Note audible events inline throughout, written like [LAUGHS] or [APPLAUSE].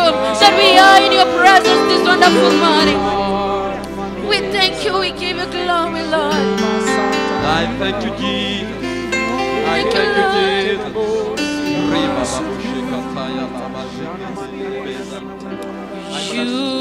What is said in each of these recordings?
Lord, that we are in your presence this wonderful morning. We thank you, we give you glory, Lord. I thank you, Jesus. I thank you, Jesus. You,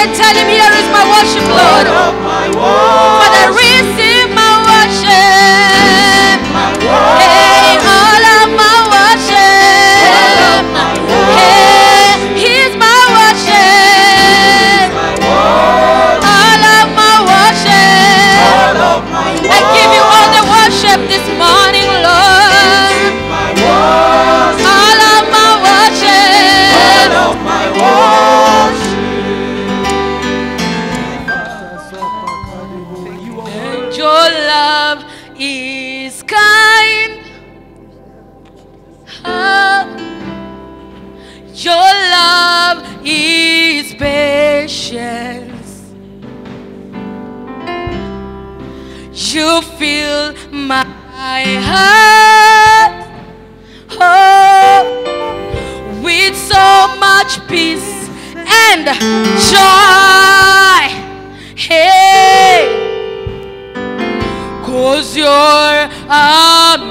and tell him, Here is my worship, Lord. much peace and joy. Hey, cause you're amazing.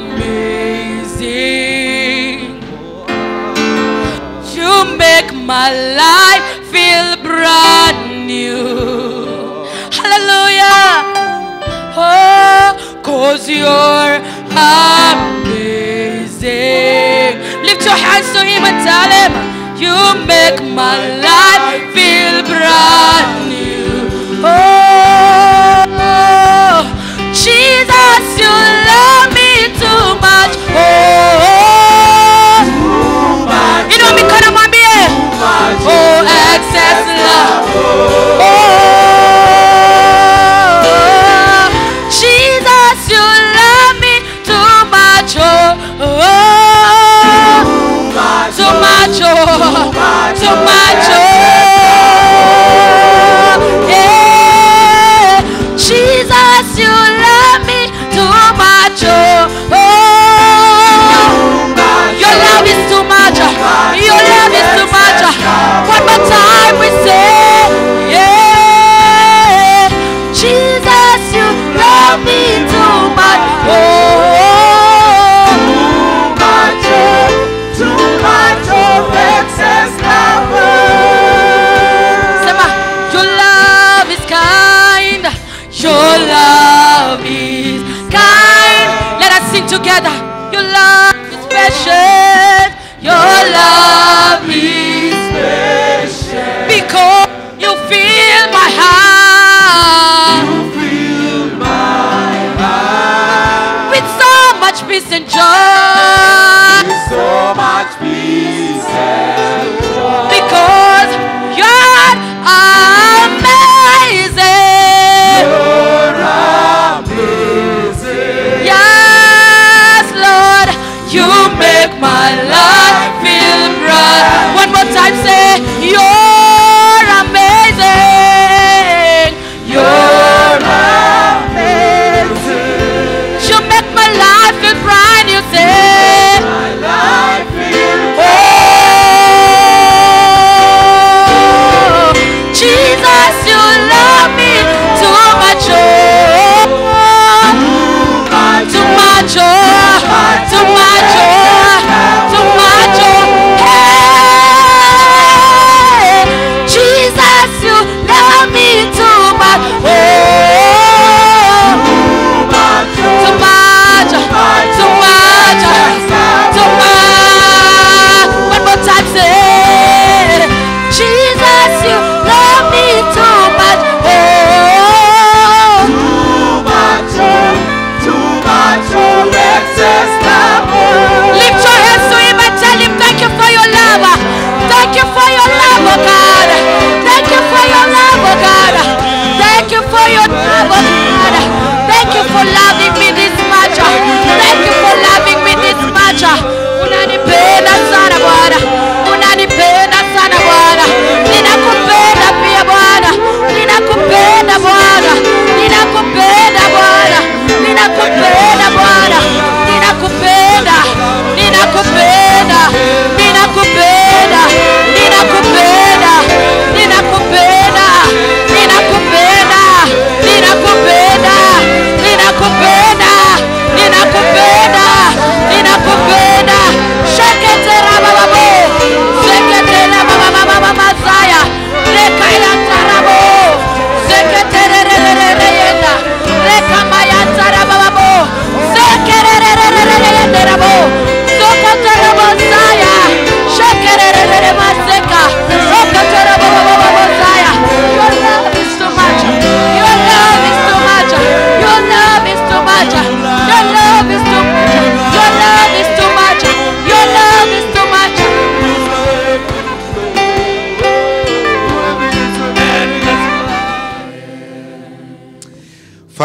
You make my life feel brand new. Hallelujah. Oh, cause you're amazing. Lift your hands to him and tell him. You make my life feel brand new. Oh, Jesus, you love me too much. Oh, too much. you know me, kind of my Oh, excess love. Oh. my much. enjoy. You so much.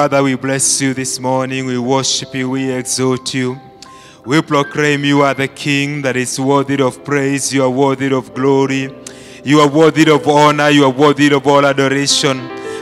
Father, we bless you this morning. We worship you. We exalt you. We proclaim you are the King that is worthy of praise. You are worthy of glory. You are worthy of honor. You are worthy of all adoration.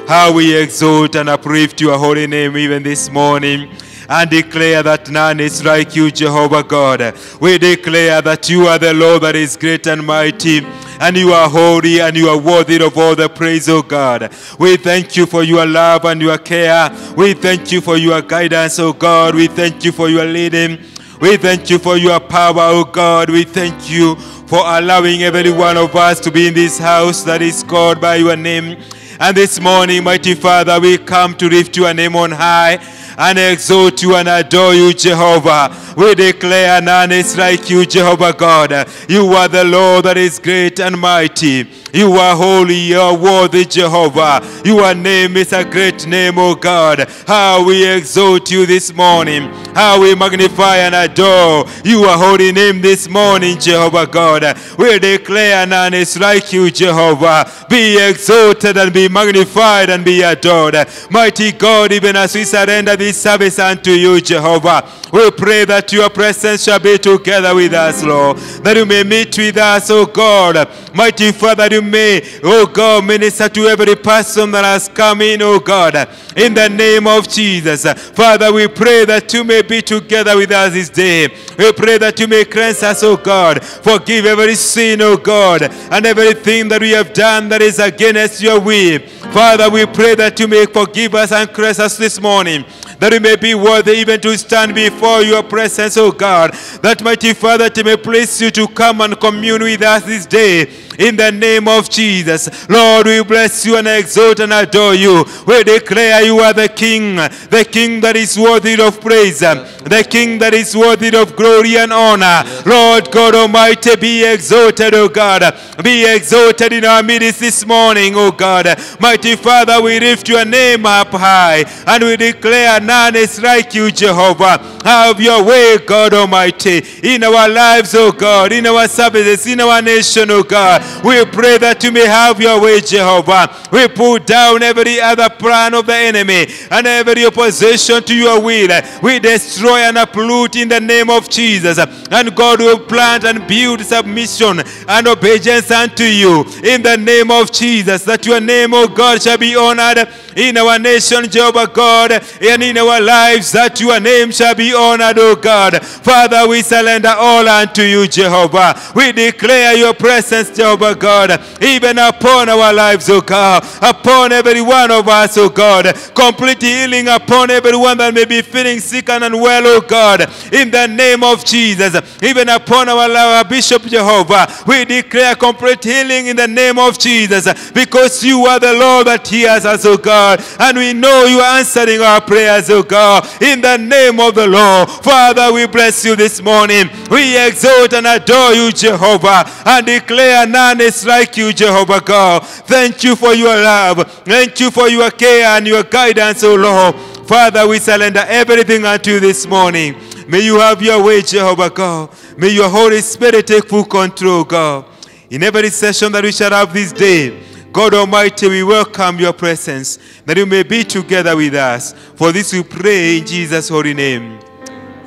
How we exalt and uplift your holy name even this morning and declare that none is like you, Jehovah God. We declare that you are the Lord that is great and mighty, and you are holy and you are worthy of all the praise, O God. We thank you for your love and your care. We thank you for your guidance, O God. We thank you for your leading. We thank you for your power, O God. We thank you for allowing every one of us to be in this house that is called by your name. And this morning, mighty Father, we come to lift your name on high and exalt you and adore you, Jehovah. We declare none is like you, Jehovah God. You are the Lord that is great and mighty. You are holy, you are worthy, Jehovah. Your name is a great name, O God. How we exalt you this morning. How we magnify and adore your holy name this morning, Jehovah God. We declare none is like you, Jehovah. Be exalted and be magnified and be adored. Mighty God, even as we surrender this service unto you, Jehovah, we pray that your presence shall be together with us, Lord. That you may meet with us, O God. Mighty Father, you may, O God, minister to every person that has come in, O God. In the name of Jesus. Father, we pray that you may be together with us this day. We pray that you may cleanse us, O God. Forgive every sin, O God, and everything that we have done that is against your will. Father, we pray that you may forgive us and cleanse us this morning that we may be worthy even to stand before your presence, O God. That mighty Father, it may please you to come and commune with us this day. In the name of Jesus. Lord, we bless you and exalt and adore you. We declare you are the King, the King that is worthy of praise, the King that is worthy of glory and honor. Lord God Almighty, be exalted, O God. Be exalted in our midst this morning, O God. Mighty Father, we lift your name up high and we declare none is like you, Jehovah. Have your way, God Almighty, in our lives, O God, in our services, in our nation, O God. We pray that you may have your way, Jehovah. We put down every other plan of the enemy and every opposition to your will. We destroy and uproot in the name of Jesus. And God will plant and build submission and obedience unto you in the name of Jesus. That your name, O God, shall be honored in our nation, Jehovah God, and in our lives, that your name shall be honored, O God. Father, we surrender all unto you, Jehovah. We declare your presence, Jehovah God, even upon our lives, O God, upon every one of us, O God. Complete healing upon everyone that may be feeling sick and unwell, O God, in the name of Jesus. Even upon our, our Bishop Jehovah, we declare complete healing in the name of Jesus, because you are the Lord that hears us, O God, and we know you are answering our prayers, O God, in the name of the Lord. Father, we bless you this morning. We exalt and adore you, Jehovah, and declare none is like you, Jehovah God. Thank you for your love. Thank you for your care and your guidance, O Lord. Father, we surrender everything unto you this morning. May you have your way, Jehovah God. May your Holy Spirit take full control, God. In every session that we shall have this day, God Almighty, we welcome your presence, that you may be together with us. For this we pray in Jesus' holy name.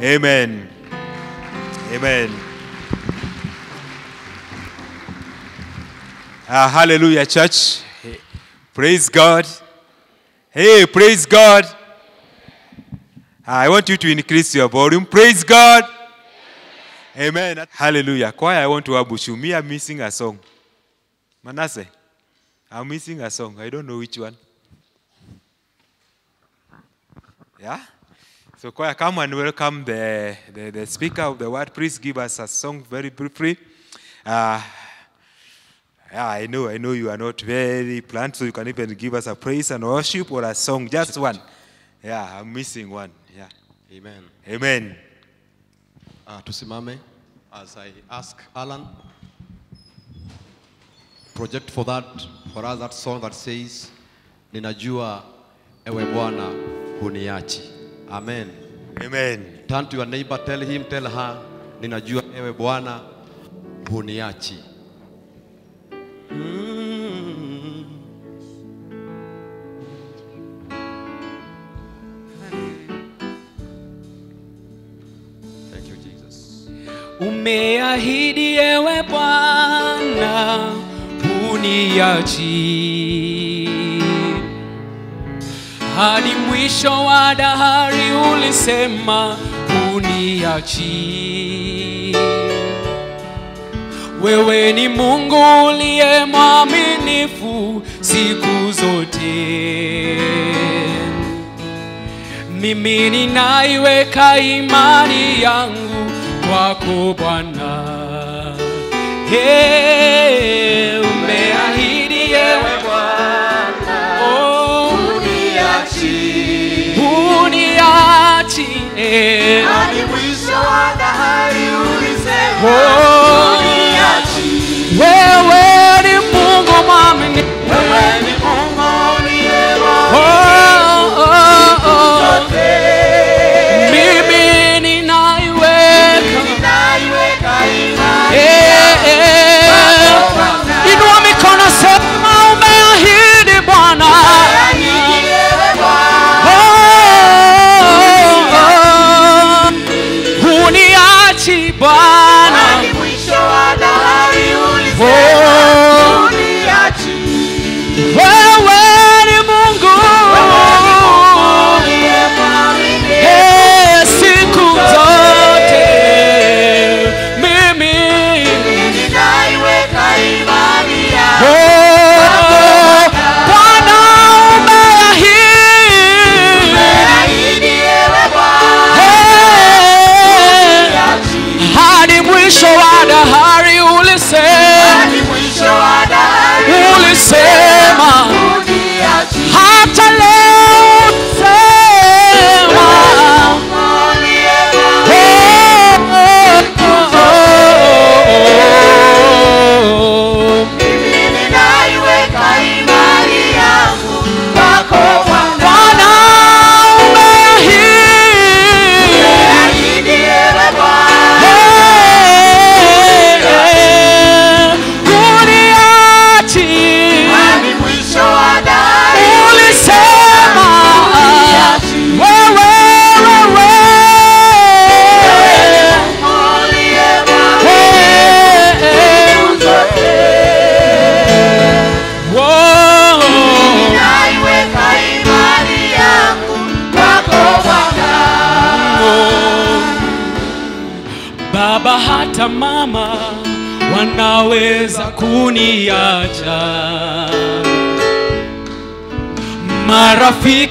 Amen. Amen. Ah, hallelujah, church. Praise God. Hey, praise God. Ah, I want you to increase your volume. Praise God. Amen. Hallelujah. Choir, I want to ambush you. Me, I'm missing a song. Manasseh, I'm missing a song. I don't know which one. Yeah? So, choir, come and welcome the, the, the speaker of the word. Please give us a song very briefly. Uh, yeah, I know, I know you are not very planned, so you can even give us a praise and worship or a song, just one. Yeah, I'm missing one. Yeah. Amen. Amen. Uh, tusimame as I ask Alan project for that for us that song that says ninajua ewe Bwana huniachi. Amen. Amen. Turn to your neighbor, tell him, tell her, ninajua ewe Bwana huniachi. Umeahidi ewe Bwana uniachi hadi mwisho wa dahari, ulisema uniachi. Wewe ni Mungu uliye mwaminifu siku zote mimi ninaiweka imani yangu kwako Bwana. Hey, umeahidi yewe Bwana, oh, uniachi, uniachi, eh. Oh, wewe ni Mungu mwaminifu,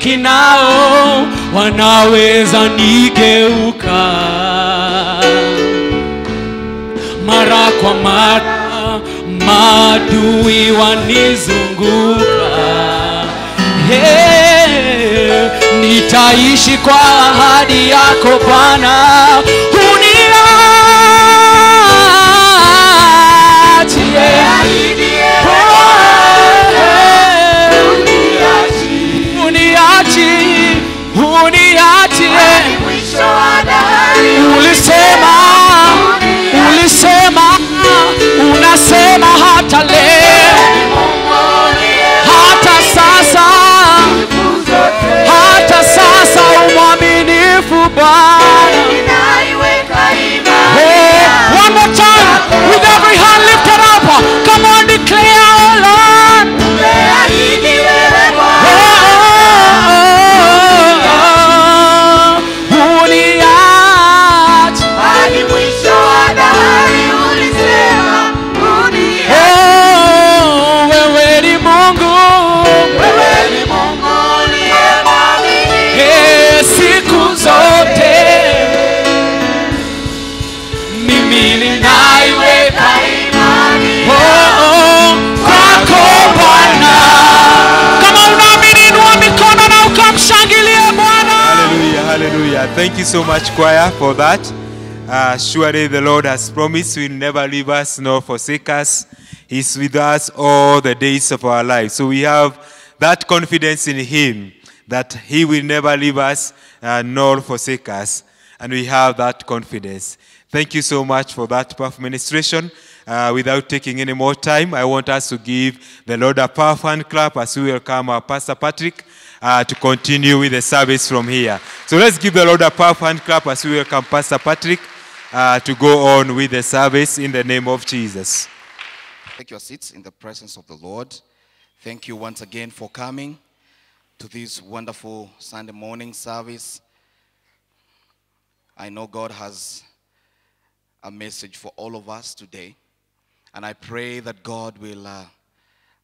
marafiki nao wanaweza nigeuka. Mara kwa mara maadui wanizunguka. Hey, nitaishi kwa ahadi yako Bwana uniachie ulisema ulisema unasema hata leo. Hata sasa hata sasa umwaminifu Bwana. Hey, one more time with every hand lifted up. Come on declare oh Lord hallelujah. Thank you so much, choir, for that. Uh, surely the Lord has promised will never leave us nor forsake us. He's with us all the days of our life. So we have that confidence in Him that He will never leave us uh, nor forsake us. And we have that confidence. Thank you so much for that powerful ministration. Uh, without taking any more time, I want us to give the Lord a powerful hand clap as we welcome our Pastor Patrick uh, to continue with the service from here. So let's give the Lord a powerful hand clap as we welcome Pastor Patrick uh, to go on with the service in the name of Jesus. Take your seats in the presence of the Lord. Thank you once again for coming to this wonderful Sunday morning service. I know God has a message for all of us today, and I pray that God will uh,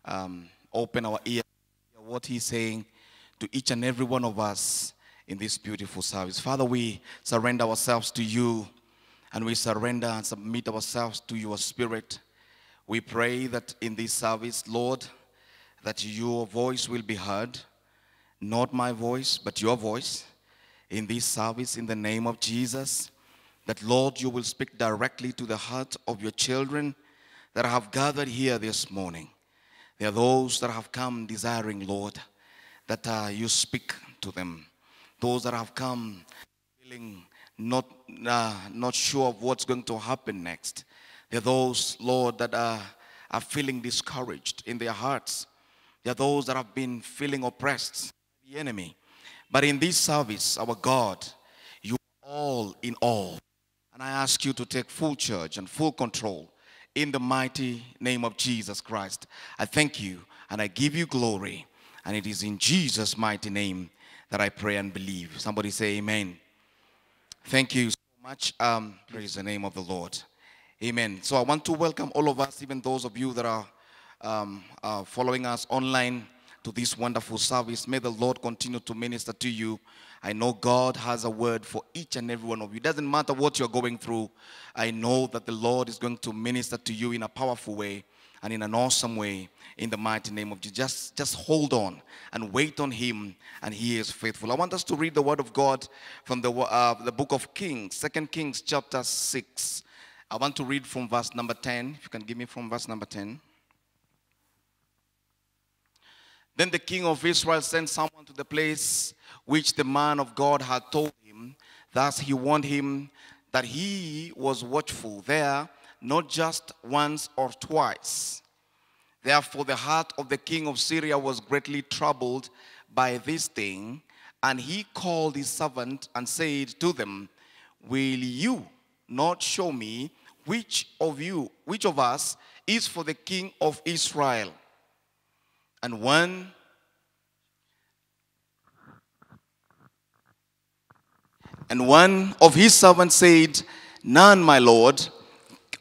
um, open our ears to what He's saying to each and every one of us in this beautiful service. Father, we surrender ourselves to you, and we surrender and submit ourselves to your Spirit. We pray that in this service, Lord, that your voice will be heard, not my voice, but your voice in this service in the name of Jesus. That, Lord, you will speak directly to the heart of your children that have gathered here this morning. There are those that have come desiring, Lord, that uh, you speak to them. Those that have come feeling not, uh, not sure of what's going to happen next. There are those, Lord, that are, are feeling discouraged in their hearts. There are those that have been feeling oppressed by the enemy. But in this service, our God, you are all in all. And I ask you to take full charge and full control in the mighty name of Jesus Christ. I thank you and I give you glory. And it is in Jesus' mighty name that I pray and believe. Somebody say amen. Thank you so much. Um, praise the name of the Lord. Amen. So I want to welcome all of us, even those of you that are um, uh, following us online to this wonderful service. May the Lord continue to minister to you. I know God has a word for each and every one of you. It doesn't matter what you're going through. I know that the Lord is going to minister to you in a powerful way and in an awesome way in the mighty name of Jesus. Just, just hold on and wait on Him, and He is faithful. I want us to read the Word of God from the, uh, the book of Kings, Second Kings, chapter 6. I want to read from verse number 10. If you can give me from verse number 10. Then the king of Israel sent someone to the place which the man of God had told him. Thus he warned him that he was watchful there, not just once or twice. Therefore, the heart of the king of Syria was greatly troubled by this thing, and he called his servant and said to them, Will you not show me which of you, which of us is for the king of Israel? And one and one of his servants said, None, my lord.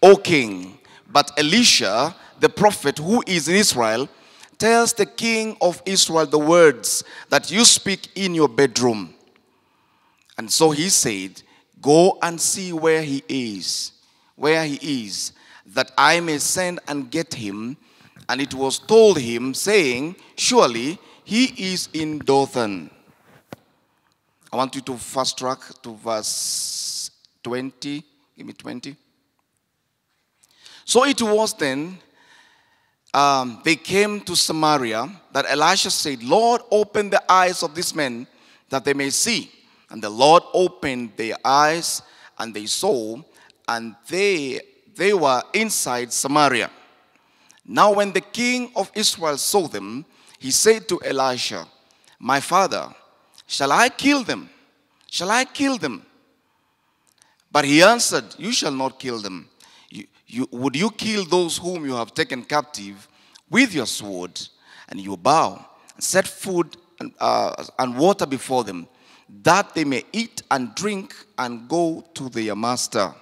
O king. But Elisha, the prophet who is in Israel, tells the king of Israel the words that you speak in your bedroom. And so he said, Go and see where he is, where he is, that I may send and get him. And it was told him, saying, Surely he is in Dothan. I want you to fast track to verse 20. Give me 20. So it was then, um, they came to Samaria that Elisha said, Lord, open the eyes of these men that they may see. And the Lord opened their eyes and they saw, and they, they were inside Samaria. Now, when the king of Israel saw them, he said to Elisha, My father, shall I kill them? Shall I kill them? But he answered, You shall not kill them. You, would you kill those whom you have taken captive with your sword? And your bow and set food and, uh, and water before them, that they may eat and drink and go to their master.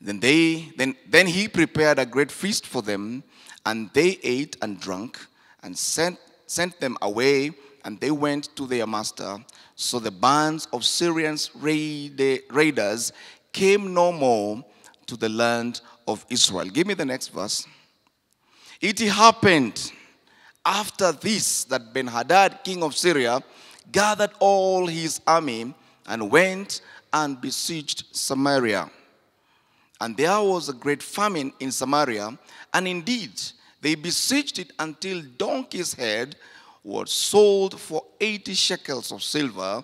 Then, they, then, then he prepared a great feast for them, and they ate and drank, and sent, sent them away, and they went to their master. So the bands of Syrians raid, raiders came no more to the land of Israel. Give me the next verse. It happened after this that Ben Hadad, king of Syria, gathered all his army and went and besieged Samaria. And there was a great famine in Samaria, and indeed they besieged it until donkey's head was sold for 80 shekels of silver,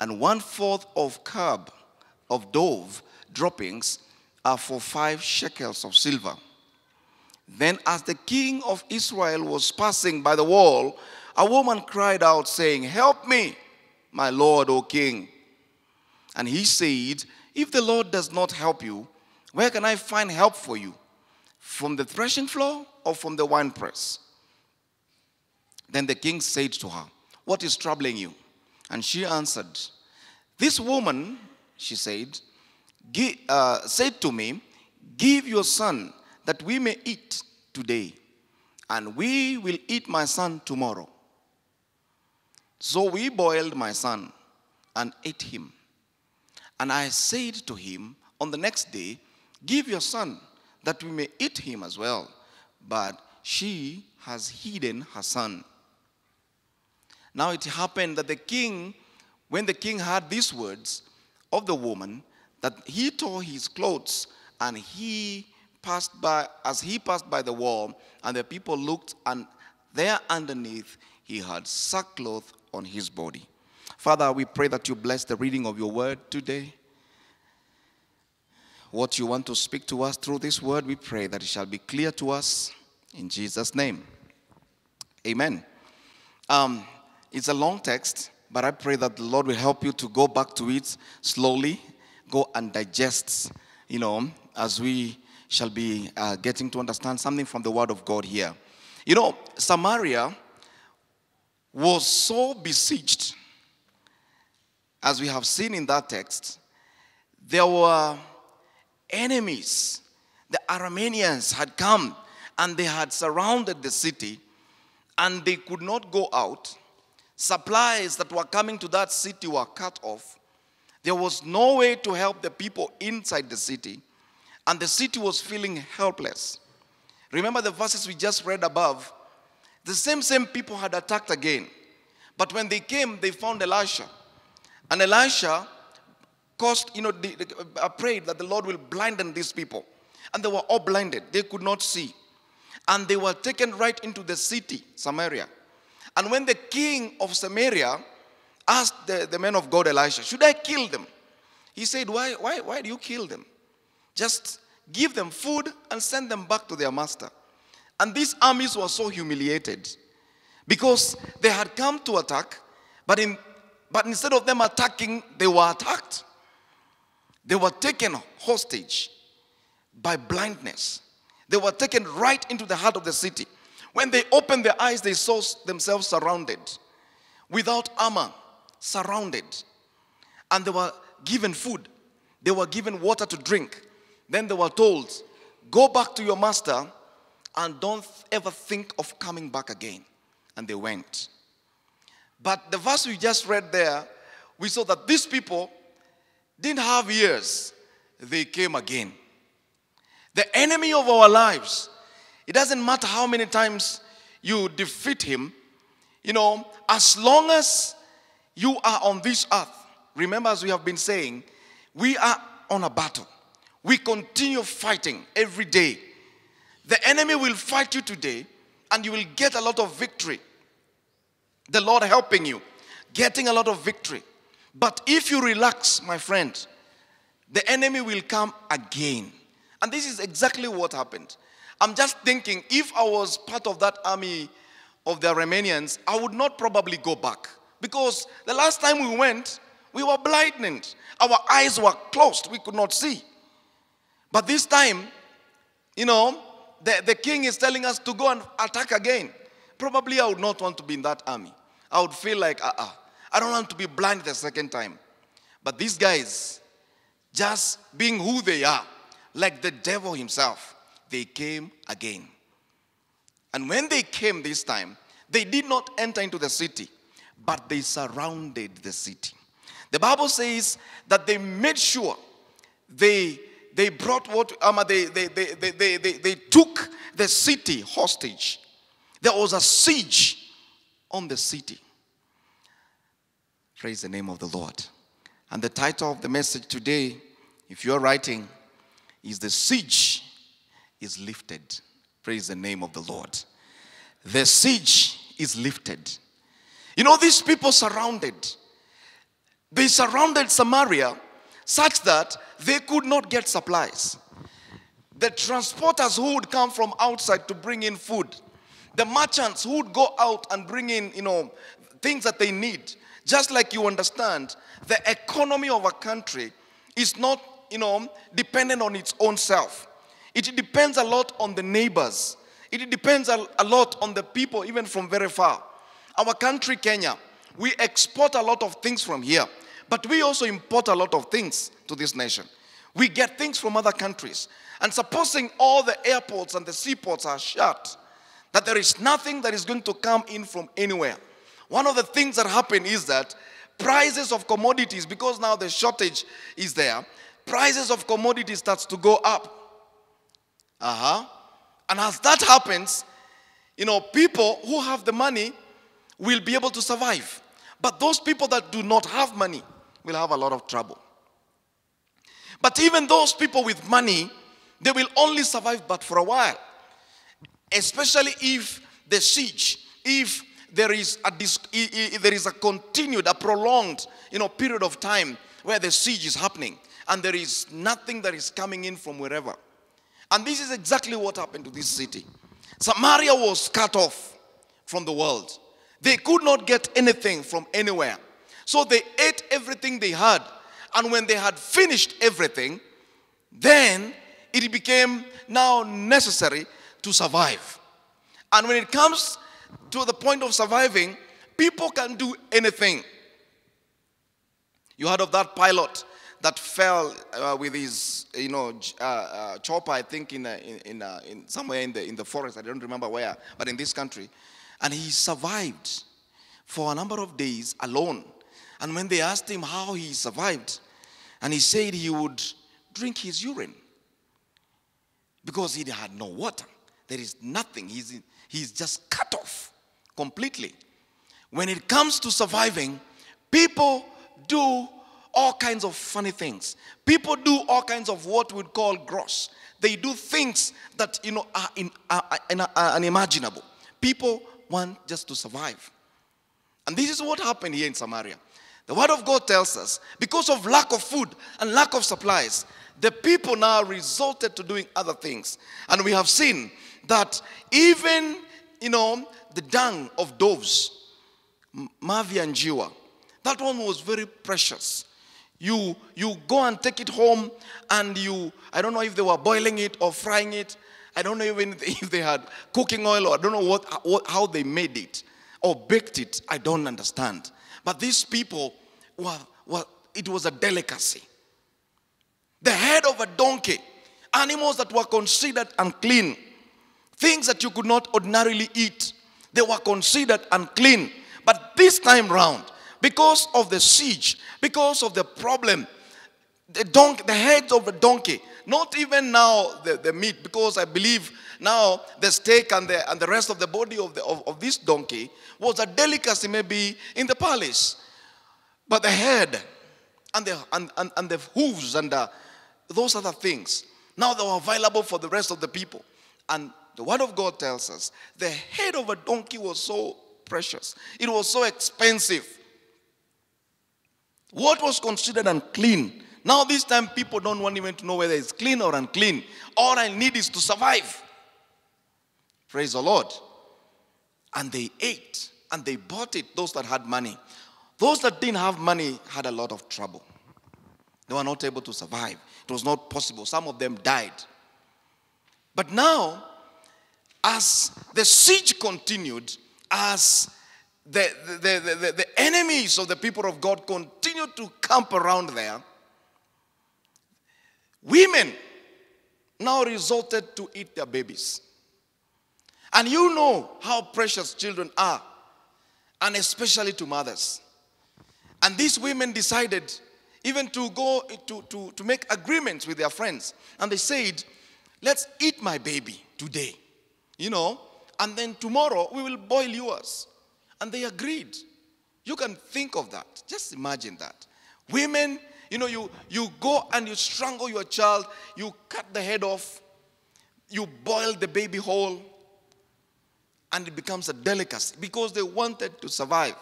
and one fourth of kab of dove droppings are for five shekels of silver. Then, as the king of Israel was passing by the wall, a woman cried out, saying, Help me, my lord, O king. And he said, If the Lord does not help you, where can I find help for you? From the threshing floor or from the winepress? Then the king said to her, What is troubling you? And she answered, This woman, she said, uh, said to me, Give your son that we may eat today, and we will eat my son tomorrow. So we boiled my son and ate him. And I said to him on the next day, Give your son that we may eat him as well. But she has hidden her son. Now it happened that the king, when the king heard these words of the woman, that he tore his clothes and he passed by, as he passed by the wall, and the people looked, and there underneath he had sackcloth on his body. Father, we pray that you bless the reading of your word today. What you want to speak to us through this word, we pray that it shall be clear to us in Jesus' name. Amen. Um, it's a long text, but I pray that the Lord will help you to go back to it slowly, go and digest, you know, as we shall be uh, getting to understand something from the Word of God here. You know, Samaria was so besieged, as we have seen in that text, there were enemies. The Arameans had come and they had surrounded the city and they could not go out. Supplies that were coming to that city were cut off. There was no way to help the people inside the city, and the city was feeling helpless. Remember the verses we just read above? The same same people had attacked again. But when they came, they found Elisha. And Elisha caused, you know, they, uh, prayed that the Lord will blinden these people. And they were all blinded. They could not see. And they were taken right into the city, Samaria. And when the king of Samaria asked the, the man of God, Elisha, should I kill them? He said, why, why, why do you kill them? Just give them food and send them back to their master. And these armies were so humiliated because they had come to attack, but, in, but instead of them attacking, they were attacked. They were taken hostage by blindness. They were taken right into the heart of the city. When they opened their eyes, they saw themselves surrounded, without armor, surrounded. And they were given food, they were given water to drink, Then they were told, Go back to your master and don't ever think of coming back again. And they went. But the verse we just read there, we saw that these people didn't have ears, they came again. The enemy of our lives, it doesn't matter how many times you defeat him, you know, as long as you are on this earth, remember, as we have been saying, we are on a battle. We continue fighting every day. The enemy will fight you today, and you will get a lot of victory. The Lord helping you, getting a lot of victory. But if you relax, my friend, the enemy will come again. And this is exactly what happened. I'm just thinking if I was part of that army of the Armenians, I would not probably go back. Because the last time we went, we were blinded. Our eyes were closed. We could not see. But this time, you know, the, the king is telling us to go and attack again. Probably I would not want to be in that army. I would feel like, uh uh I don't want to be blind the second time. But these guys, just being who they are, like the devil himself, they came again. And when they came this time, they did not enter into the city, but they surrounded the city. The Bible says that they made sure they they brought what um, they, they, they, they, they, they, took the city hostage. There was a siege on the city. Praise the name of the Lord. And the title of the message today, if you're writing, is The Siege is Lifted. Praise the name of the Lord. The siege is lifted. You know, these people surrounded, they surrounded Samaria such that they could not get supplies. The transporters who would come from outside to bring in food, the merchants who would go out and bring in, you know, things that they need. Just like you understand, the economy of a country is not, you know, dependent on its own self. It depends a lot on the neighbors. It depends a, lot on the people, even from very far. Our country, Kenya, we export a lot of things from here, but we also import a lot of things to this nation. We get things from other countries. And supposing all the airports and the seaports are shut, that there is nothing that is going to come in from anywhere. One of the things that happen is that prices of commodities, because now the shortage is there, prices of commodities starts to go up. Uh-huh. And as that happens, you know, people who have the money will be able to survive. But those people that do not have money will have a lot of trouble. But even those people with money, they will only survive but for a while. Especially if the siege, if there is a if there is a continued, a prolonged, you know, period of time where the siege is happening and there is nothing that is coming in from wherever. And this is exactly what happened to this city. Samaria was cut off from the world. They could not get anything from anywhere. So they ate everything they had. And when they had finished everything, then it became now necessary to survive. And when it comes to the point of surviving, people can do anything. You heard of that pilot that fell uh, with his, you know, uh, uh, chopper, I think, in, in, in, in somewhere in the, in the forest. I don't remember where, but in this country. And he survived for a number of days alone. And when they asked him how he survived, and he said he would drink his urine because he had no water. There is nothing. He's, he's just cut off completely. When it comes to surviving, people do all kinds of funny things. People do all kinds of what we'd call gross. They do things that you know are, in, are, are, are unimaginable. People want just to survive. And this is what happened here in Samaria. The word of God tells us because of lack of food and lack of supplies, the people now resorted to doing other things. And we have seen that even, you know, the dung of doves, Mavi and Jiwa, that one was very precious. You, you go and take it home and you, I don't know if they were boiling it or frying it. I don't know even [LAUGHS] if they had cooking oil or I don't know what, what, how they made it or baked it. I don't understand. But these people were, were, it was a delicacy. The head of a donkey animals that were considered unclean, things that you could not ordinarily eat, they were considered unclean. But this time round, because of the siege, because of the problem, the donkey, the head of the donkey, not even now the, the meat, because I believe now the steak and the, and the rest of the body of, the, of, of this donkey was a delicacy maybe in the palace. But the head and the, and, and, and the hooves and the, those other things, now they were available for the rest of the people. And the word of God tells us the head of a donkey was so precious, it was so expensive. What was considered unclean? Now, this time, people don't want even to know whether it's clean or unclean. All I need is to survive. Praise the Lord. And they ate and they bought it, those that had money. Those that didn't have money had a lot of trouble. They were not able to survive. It was not possible. Some of them died. But now, as the siege continued, as the, the, the, the, the enemies of the people of God continued to camp around there, women now resorted to eat their babies. And you know how precious children are, and especially to mothers. And these women decided even to go to, to, to make agreements with their friends. And they said, Let's eat my baby today, you know, and then tomorrow we will boil yours. And they agreed. You can think of that. Just imagine that. Women, you know, you, you go and you strangle your child, you cut the head off, you boil the baby whole, and it becomes a delicacy because they wanted to survive.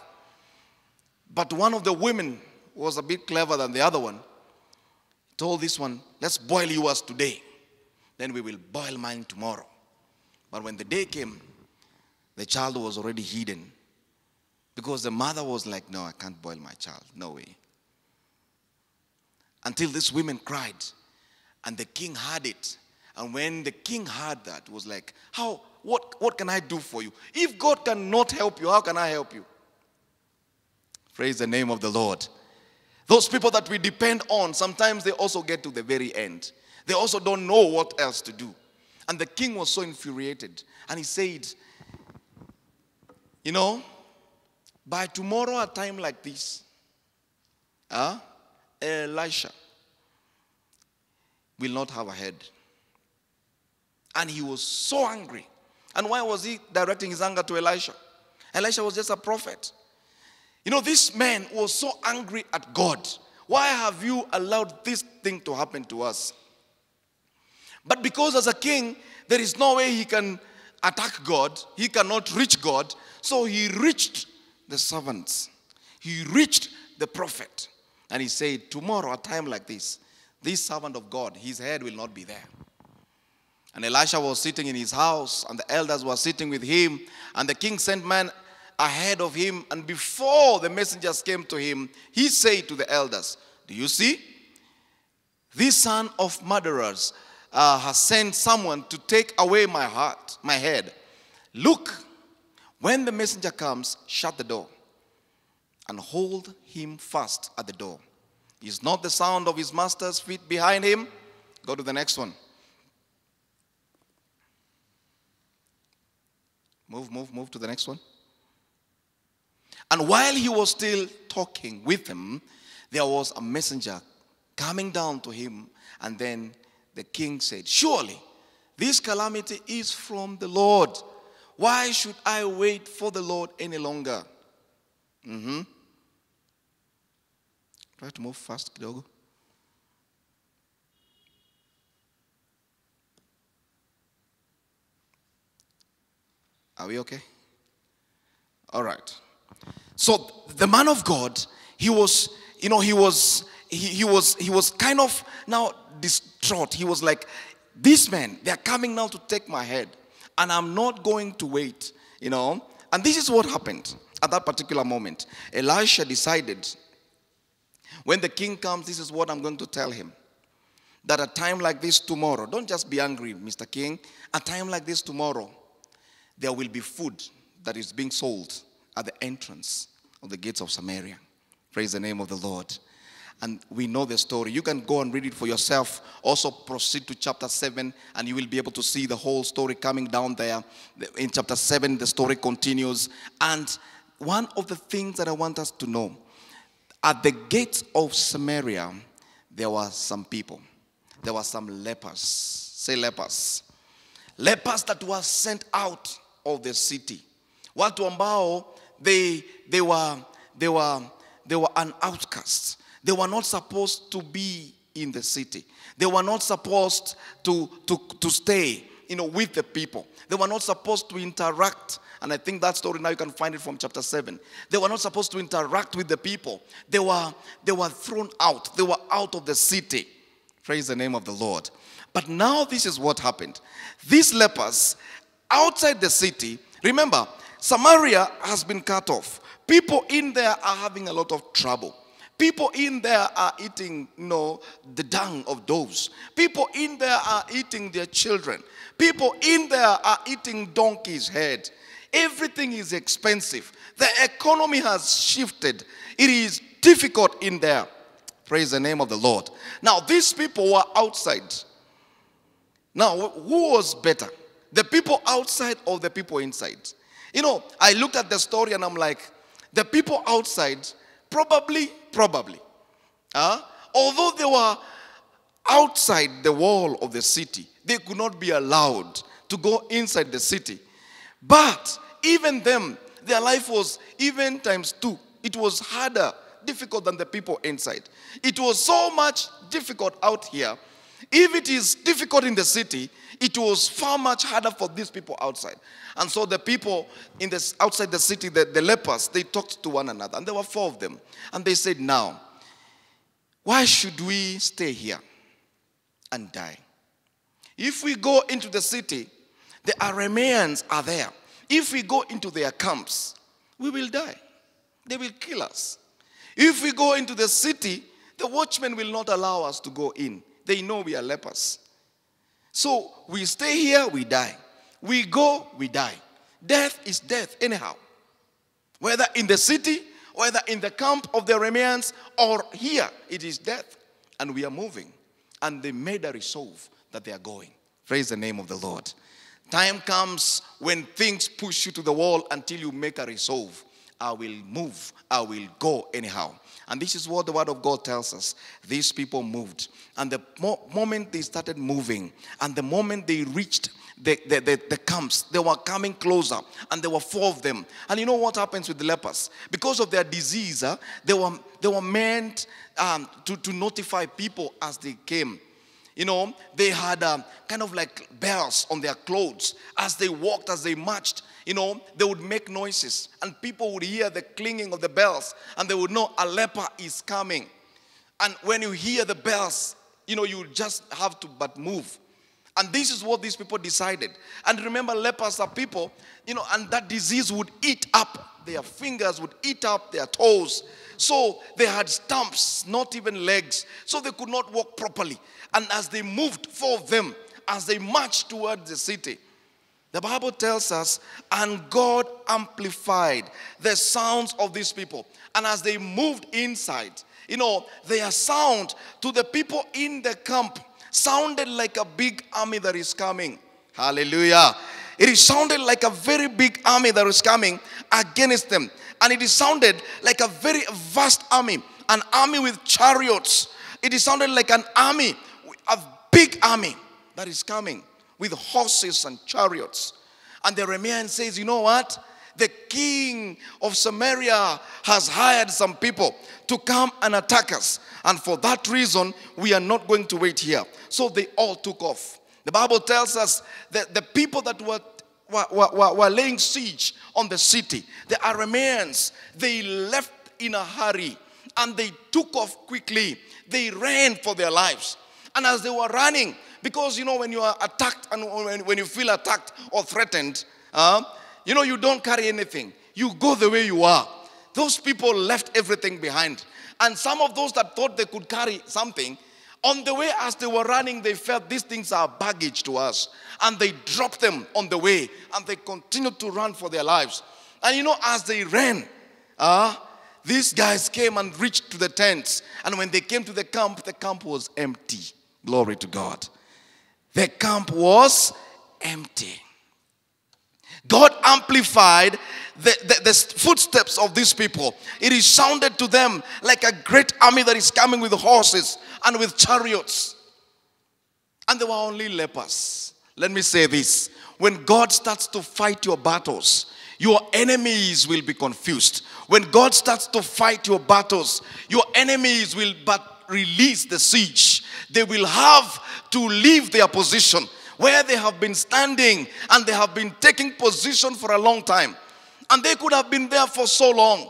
But one of the women was a bit clever than the other one. Told this one, let's boil yours today. Then we will boil mine tomorrow. But when the day came, the child was already hidden. Because the mother was like, no, I can't boil my child. No way. Until these women cried. And the king heard it. And when the king heard that, was like, how, what, what can I do for you? If God cannot help you, how can I help you? Praise the name of the Lord. Those people that we depend on, sometimes they also get to the very end. They also don't know what else to do. And the king was so infuriated. And he said, You know, by tomorrow, a time like this, uh, Elisha will not have a head. And he was so angry. And why was he directing his anger to Elisha? Elisha was just a prophet. You know, this man was so angry at God. Why have you allowed this thing to happen to us? But because as a king, there is no way he can attack God, he cannot reach God. So he reached the servants, he reached the prophet. And he said, Tomorrow, a time like this, this servant of God, his head will not be there. And Elisha was sitting in his house, and the elders were sitting with him. And the king sent men ahead of him. And before the messengers came to him, he said to the elders, Do you see? This son of murderers uh, has sent someone to take away my heart, my head. Look, when the messenger comes, shut the door and hold him fast at the door. Is not the sound of his master's feet behind him? Go to the next one. Move, move, move to the next one. And while he was still talking with him, there was a messenger coming down to him. And then the king said, Surely this calamity is from the Lord. Why should I wait for the Lord any longer? Mm-hmm. Try to move fast, kidogo. Are we okay? All right. So the man of God, he was, you know, he was, he, he was, he was kind of now distraught. He was like, these men, they are coming now to take my head, and I'm not going to wait, you know. And this is what happened at that particular moment. Elisha decided, when the king comes, this is what I'm going to tell him. That a time like this tomorrow, don't just be angry, Mr. King. A time like this tomorrow, there will be food that is being sold at the entrance of the gates of Samaria. Praise the name of the Lord. And we know the story. You can go and read it for yourself. Also, proceed to chapter 7, and you will be able to see the whole story coming down there. In chapter 7, the story continues. And one of the things that I want us to know at the gates of Samaria, there were some people. There were some lepers. Say lepers. Lepers that were sent out of the city. Watu ambao they, they, were, they, were, they were an outcast. They were not supposed to be in the city. They were not supposed to, to, to stay you know, with the people. They were not supposed to interact. And I think that story now you can find it from chapter 7. They were not supposed to interact with the people. They were, they were thrown out. They were out of the city. Praise the name of the Lord. But now this is what happened. These lepers outside the city, remember, Samaria has been cut off. People in there are having a lot of trouble. People in there are eating, you know, the dung of doves. People in there are eating their children. People in there are eating donkey's head. Everything is expensive. The economy has shifted. It is difficult in there. Praise the name of the Lord. Now, these people were outside. Now, who was better? The people outside or the people inside? You know, I looked at the story and I'm like, the people outside, probably, probably. Uh, although they were outside the wall of the city, they could not be allowed to go inside the city. But even them, their life was even times two. It was harder, difficult than the people inside. It was so much difficult out here. If it is difficult in the city, it was far much harder for these people outside. And so the people in the, outside the city, the, the lepers, they talked to one another. And there were four of them. And they said, Now, why should we stay here and die? If we go into the city, the Arameans are there. If we go into their camps, we will die. They will kill us. If we go into the city, the watchmen will not allow us to go in. They know we are lepers. So we stay here, we die. We go, we die. Death is death, anyhow. Whether in the city, whether in the camp of the Arameans, or here, it is death. And we are moving. And they made a resolve that they are going. Praise the name of the Lord. Time comes when things push you to the wall until you make a resolve. I will move, I will go anyhow. And this is what the word of God tells us. These people moved. And the mo- moment they started moving, and the moment they reached the, the, the, the, camps, they were coming closer, and there were four of them. And you know what happens with the lepers? Because of their disease, uh, they, were, they were meant um, to, to notify people as they came. You know, they had um, kind of like bells on their clothes. As they walked, as they marched, you know, they would make noises. And people would hear the clinging of the bells. And they would know a leper is coming. And when you hear the bells, you know, you just have to but move. And this is what these people decided. And remember, lepers are people, you know, and that disease would eat up their fingers, would eat up their toes. So they had stumps, not even legs. So they could not walk properly. And as they moved, for them, as they marched towards the city, the Bible tells us, and God amplified the sounds of these people. And as they moved inside, you know, their sound to the people in the camp sounded like a big army that is coming. Hallelujah. It sounded like a very big army that was coming against them. And it sounded like a very vast army, an army with chariots. It sounded like an army, a big army that is coming with horses and chariots. And the Aramean says, You know what? The king of Samaria has hired some people to come and attack us. And for that reason, we are not going to wait here. So they all took off. The Bible tells us that the people that were were, were, were, laying siege on the city. The Arameans, they left in a hurry and they took off quickly. They ran for their lives. And as they were running, because you know, when you are attacked and when you feel attacked or threatened, uh, you know, you don't carry anything. You go the way you are. Those people left everything behind. And some of those that thought they could carry something, on the way as they were running, they felt these things are baggage to us. And they dropped them on the way and they continued to run for their lives. And you know, as they ran, uh, these guys came and reached to the tents. And when they came to the camp, the camp was empty. Glory to God. The camp was empty. God amplified the, the, the, footsteps of these people. It is sounded to them like a great army that is coming with horses and with chariots. And they were only lepers. Let me say this when God starts to fight your battles, your enemies will be confused. When God starts to fight your battles, your enemies will but release the siege. They will have to leave their position where they have been standing and they have been taking position for a long time. And they could have been there for so long.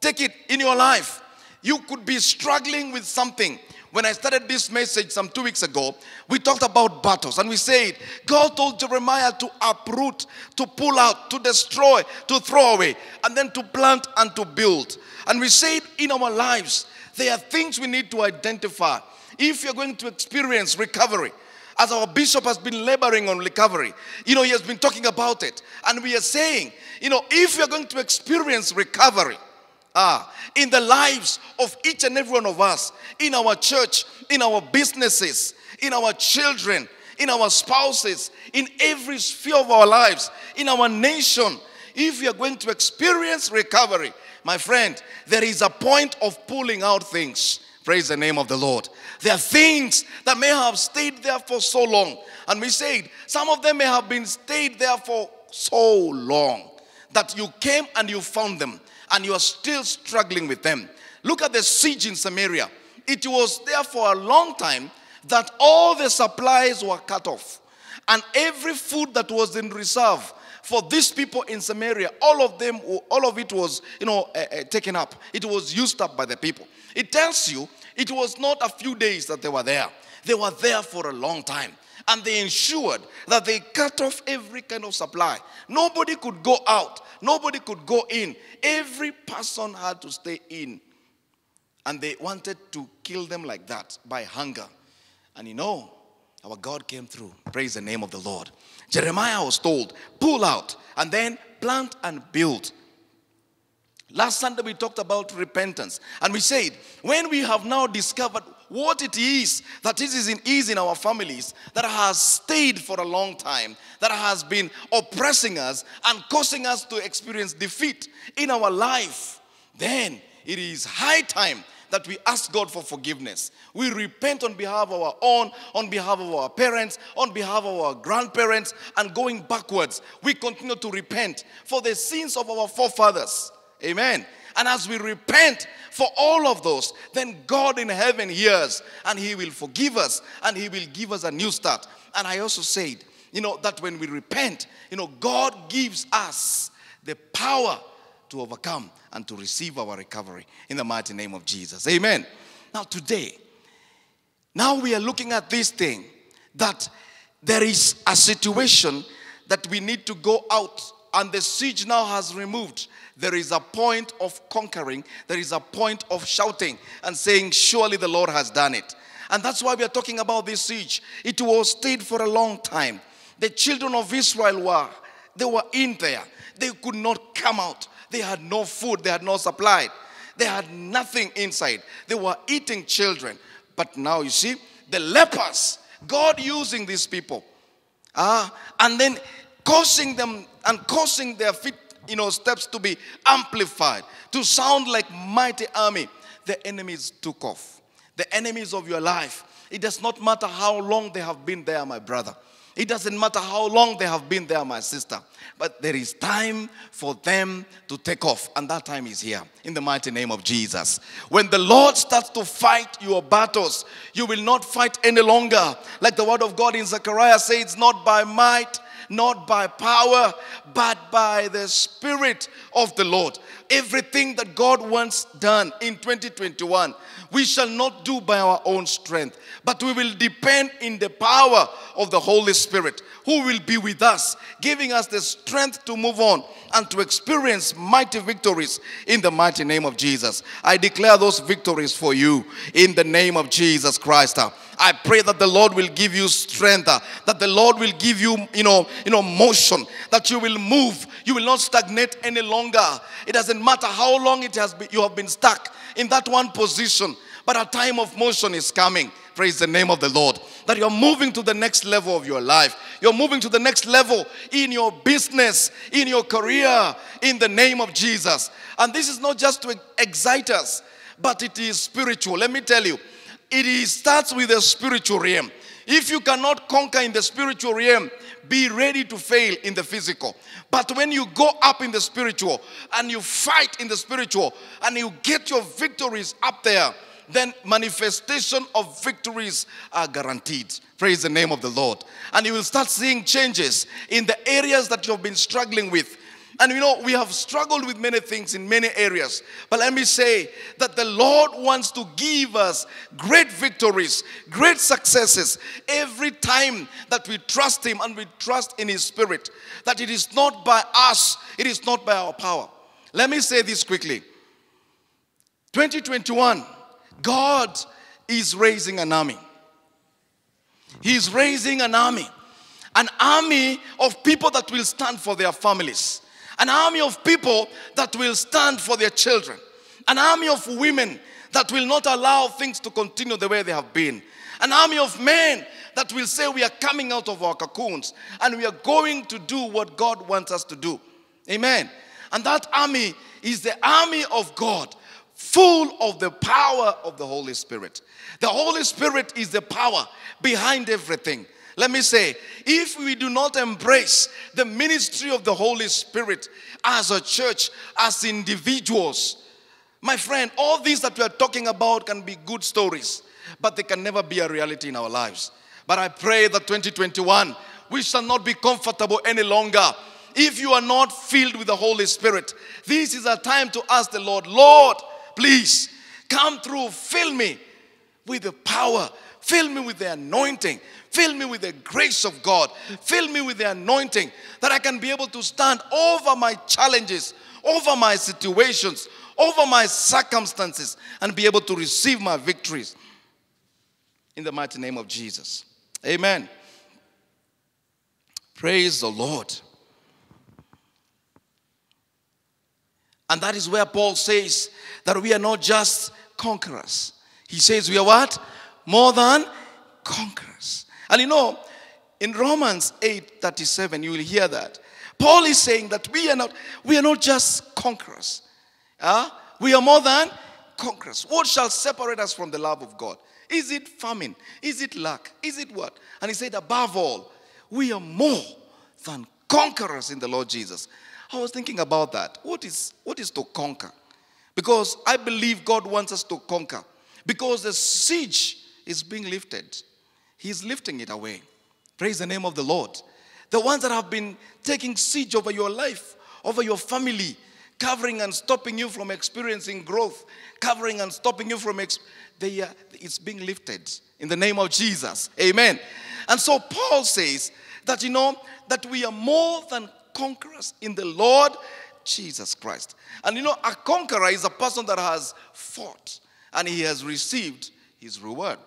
Take it in your life. You could be struggling with something. When I started this message some two weeks ago, we talked about battles and we said God told Jeremiah to uproot, to pull out, to destroy, to throw away, and then to plant and to build. And we said in our lives, there are things we need to identify. If you're going to experience recovery, as our bishop has been laboring on recovery, you know, he has been talking about it. And we are saying, you know, if you're going to experience recovery, ah, in the lives of each and every one of us, in our church, in our businesses, in our children, in our spouses, in every sphere of our lives, in our nation, if you're going to experience recovery, my friend, there is a point of pulling out things. Praise the name of the Lord. There are things that may have stayed there for so long. And we said some of them may have been stayed there for so long that you came and you found them and you are still struggling with them. Look at the siege in Samaria. It was there for a long time that all the supplies were cut off. And every food that was in reserve for these people in Samaria, all of them, all of it was, you know, uh, uh, taken up. It was used up by the people. It tells you it was not a few days that they were there. They were there for a long time. And they ensured that they cut off every kind of supply. Nobody could go out. Nobody could go in. Every person had to stay in. And they wanted to kill them like that by hunger. And you know, our God came through. Praise the name of the Lord. Jeremiah was told, pull out and then plant and build. Last Sunday we talked about repentance and we said when we have now discovered what it is that is in, is in our families that has stayed for a long time, that has been oppressing us and causing us to experience defeat in our life, then it is high time that we ask God for forgiveness. We repent on behalf of our own, on behalf of our parents, on behalf of our grandparents, and going backwards, we continue to repent for the sins of our forefathers. Amen. And as we repent for all of those, then God in heaven hears and He will forgive us and He will give us a new start. And I also said, you know, that when we repent, you know, God gives us the power to overcome and to receive our recovery in the mighty name of Jesus. Amen. Now, today, now we are looking at this thing that there is a situation that we need to go out, and the siege now has removed. There is a point of conquering, there is a point of shouting and saying, Surely the Lord has done it. And that's why we are talking about this siege. It was stayed for a long time. The children of Israel were, they were in there. They could not come out. They had no food, they had no supply. They had nothing inside. They were eating children. But now you see, the lepers, God using these people, ah, and then causing them and causing their feet, you know, steps to be amplified, to sound like mighty army. The enemies took off. The enemies of your life. It does not matter how long they have been there, my brother. It doesn't matter how long they have been there, my sister. But there is time for them to take off, and that time is here in the mighty name of Jesus. When the Lord starts to fight your battles, you will not fight any longer. Like the word of God in Zechariah says, not by might, not by power, but by the Spirit of the Lord. Everything that God wants done in 2021, we shall not do by our own strength, but we will depend in the power of the Holy Spirit, who will be with us, giving us the strength to move on and to experience mighty victories in the mighty name of Jesus. I declare those victories for you in the name of Jesus Christ. I pray that the Lord will give you strength, that the Lord will give you, you know, you know, motion, that you will move, you will not stagnate any longer. It doesn't matter how long it has been, you have been stuck in that one position, but a time of motion is coming. Praise the name of the Lord. That you're moving to the next level of your life. You're moving to the next level in your business, in your career, in the name of Jesus. And this is not just to excite us, but it is spiritual. Let me tell you, it starts with the spiritual realm. If you cannot conquer in the spiritual realm, be ready to fail in the physical. But when you go up in the spiritual and you fight in the spiritual and you get your victories up there, then manifestation of victories are guaranteed. Praise the name of the Lord. And you will start seeing changes in the areas that you have been struggling with. And you know, we have struggled with many things in many areas. But let me say that the Lord wants to give us great victories, great successes every time that we trust Him and we trust in His Spirit. That it is not by us, it is not by our power. Let me say this quickly 2021, God is raising an army. He's raising an army. An army of people that will stand for their families. An army of people that will stand for their children. An army of women that will not allow things to continue the way they have been. An army of men that will say we are coming out of our cocoons and we are going to do what God wants us to do. Amen. And that army is the army of God, full of the power of the Holy Spirit. The Holy Spirit is the power behind everything. Let me say, if we do not embrace the ministry of the Holy Spirit as a church, as individuals, my friend, all these that we are talking about can be good stories, but they can never be a reality in our lives. But I pray that 2021, we shall not be comfortable any longer. If you are not filled with the Holy Spirit, this is a time to ask the Lord, Lord, please come through, fill me with the power, fill me with the anointing, fill me with the grace of God, fill me with the anointing that I can be able to stand over my challenges, over my situations, over my circumstances, and be able to receive my victories. In the mighty name of Jesus. Amen. Praise the Lord. And that is where Paul says that we are not just conquerors. He says we are what? More than conquerors. And you know, in Romans 8 37, you will hear that. Paul is saying that we are not, we are not just conquerors. Uh, we are more than conquerors. What shall separate us from the love of God? Is it famine? Is it lack? Is it what? And he said, above all, we are more than conquerors in the Lord Jesus. I was thinking about that. What is, what is to conquer? Because I believe God wants us to conquer. Because the siege is being lifted. He's lifting it away. Praise the name of the Lord. The ones that have been taking siege over your life, over your family, covering and stopping you from experiencing growth, covering and stopping you from they, it's being lifted in the name of Jesus. Amen. And so Paul says that you know that we are more than conquerors in the Lord Jesus Christ. And you know, a conqueror is a person that has fought and he has received his reward.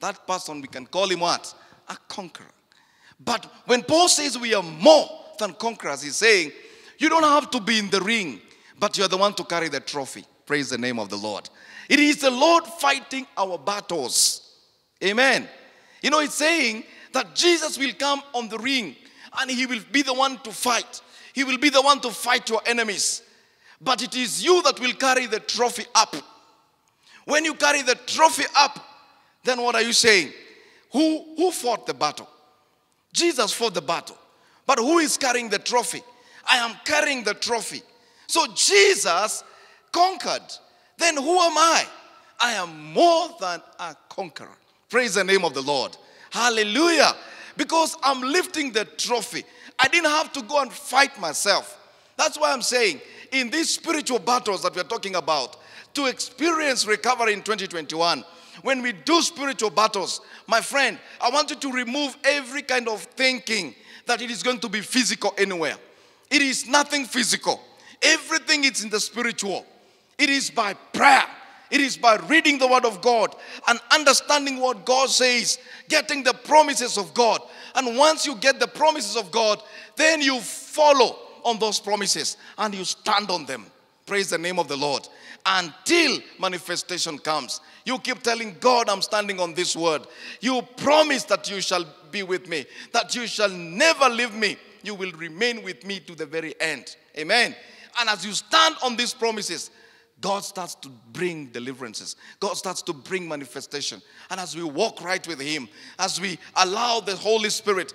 That person, we can call him what? A conqueror. But when Paul says we are more than conquerors, he's saying you don't have to be in the ring, but you're the one to carry the trophy. Praise the name of the Lord. It is the Lord fighting our battles. Amen. You know, it's saying that Jesus will come on the ring and he will be the one to fight. He will be the one to fight your enemies. But it is you that will carry the trophy up. When you carry the trophy up, then what are you saying? Who, who fought the battle? Jesus fought the battle. But who is carrying the trophy? I am carrying the trophy. So Jesus conquered. Then who am I? I am more than a conqueror. Praise the name of the Lord. Hallelujah. Because I'm lifting the trophy. I didn't have to go and fight myself. That's why I'm saying in these spiritual battles that we're talking about, to experience recovery in 2021, when we do spiritual battles, my friend, I want you to remove every kind of thinking that it is going to be physical anywhere. It is nothing physical. Everything is in the spiritual. It is by prayer. It is by reading the Word of God and understanding what God says, getting the promises of God. And once you get the promises of God, then you follow on those promises and you stand on them. Praise the name of the Lord. Until manifestation comes. You keep telling God, I'm standing on this word. You promise that you shall be with me, that you shall never leave me. You will remain with me to the very end. Amen. And as you stand on these promises, God starts to bring deliverances. God starts to bring manifestation. And as we walk right with Him, as we allow the Holy Spirit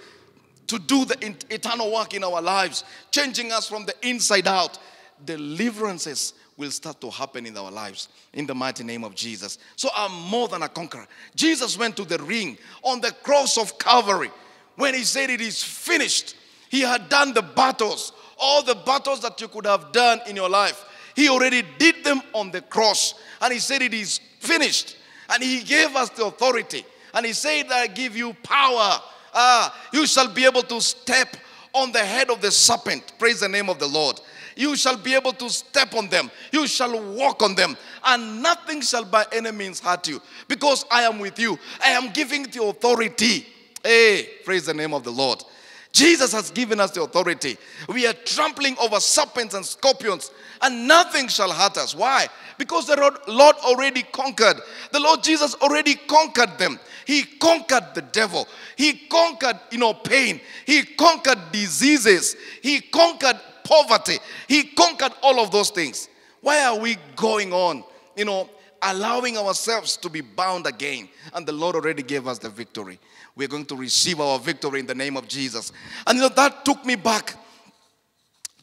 to do the eternal work in our lives, changing us from the inside out, deliverances will start to happen in our lives in the mighty name of Jesus. So I'm more than a conqueror. Jesus went to the ring on the cross of Calvary when He said, It is finished. He had done the battles, all the battles that you could have done in your life. He already did them on the cross. And he said, It is finished. And he gave us the authority. And he said, I give you power. Ah, you shall be able to step on the head of the serpent. Praise the name of the Lord. You shall be able to step on them. You shall walk on them. And nothing shall by any means hurt you. Because I am with you. I am giving the authority. Hey, praise the name of the Lord. Jesus has given us the authority. We are trampling over serpents and scorpions, and nothing shall hurt us. Why? Because the Lord- already conquered. The Lord Jesus already conquered them. He conquered the devil. He conquered, you know, pain. He conquered diseases. He conquered poverty. He conquered all of those things. Why are we going on, you know, allowing ourselves to be bound again? And the Lord already gave us the victory. We're going to receive our victory in the name of Jesus. And you know, that took me back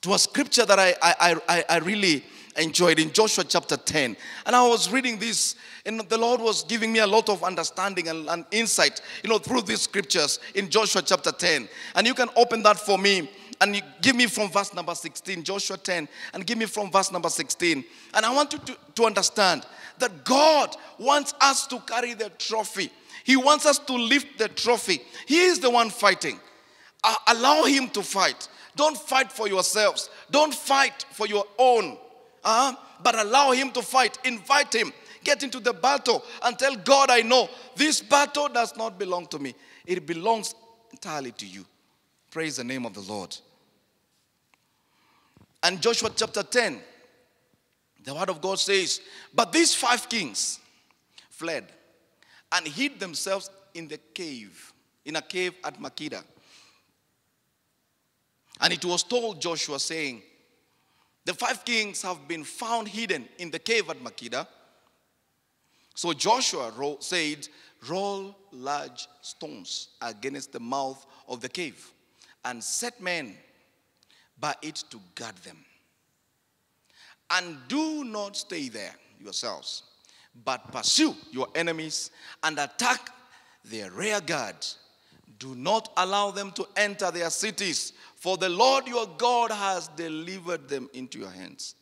to a scripture that I, I, I, I really enjoyed in Joshua chapter 10. And I was reading this, and the Lord was giving me a lot of understanding and, and insight, you know, through these scriptures in Joshua chapter 10. And you can open that for me and you give me from verse number 16, Joshua 10, and give me from verse number 16. And I want you to, to understand that God wants us to carry the trophy. He wants us to lift the trophy. He is the one fighting. Uh, allow him to fight. Don't fight for yourselves. Don't fight for your own. Uh, but allow him to fight. Invite him. Get into the battle and tell God, I know this battle does not belong to me. It belongs entirely to you. Praise the name of the Lord. And Joshua chapter 10, the word of God says, But these five kings fled and hid themselves in the cave, in a cave at Makkedah. And it was told Joshua, saying, The five kings have been found hidden in the cave at Makkedah. So Joshua said, Roll large stones against the mouth of the cave and set men by it to guard them. And do not stay there yourselves, but pursue your enemies and attack their rear guard. Do not allow them to enter their cities, for the Lord your God has delivered them into your hands.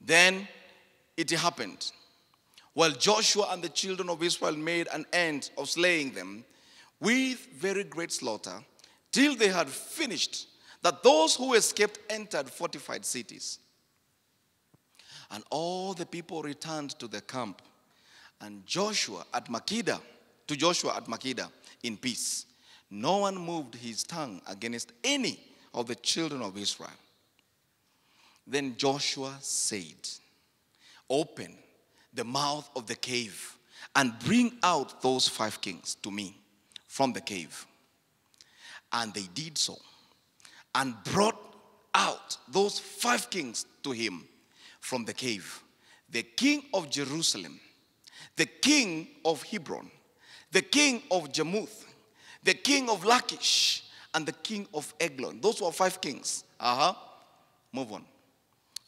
Then it happened. While Joshua and the children of Israel made an end of slaying them with very great slaughter, till they had finished, that those who escaped entered fortified cities. And all the people returned to the camp, and Joshua at Makkedah, to Joshua at Makkedah in peace. No one moved his tongue against any of the children of Israel. Then Joshua said, Open the mouth of the cave and bring out those five kings to me from the cave. And they did so and brought out those five kings to him from the cave the king of Jerusalem, the king of Hebron, the king of Jarmuth, the king of Lachish, and the king of Eglon. Those were five kings. Uh huh. Move on.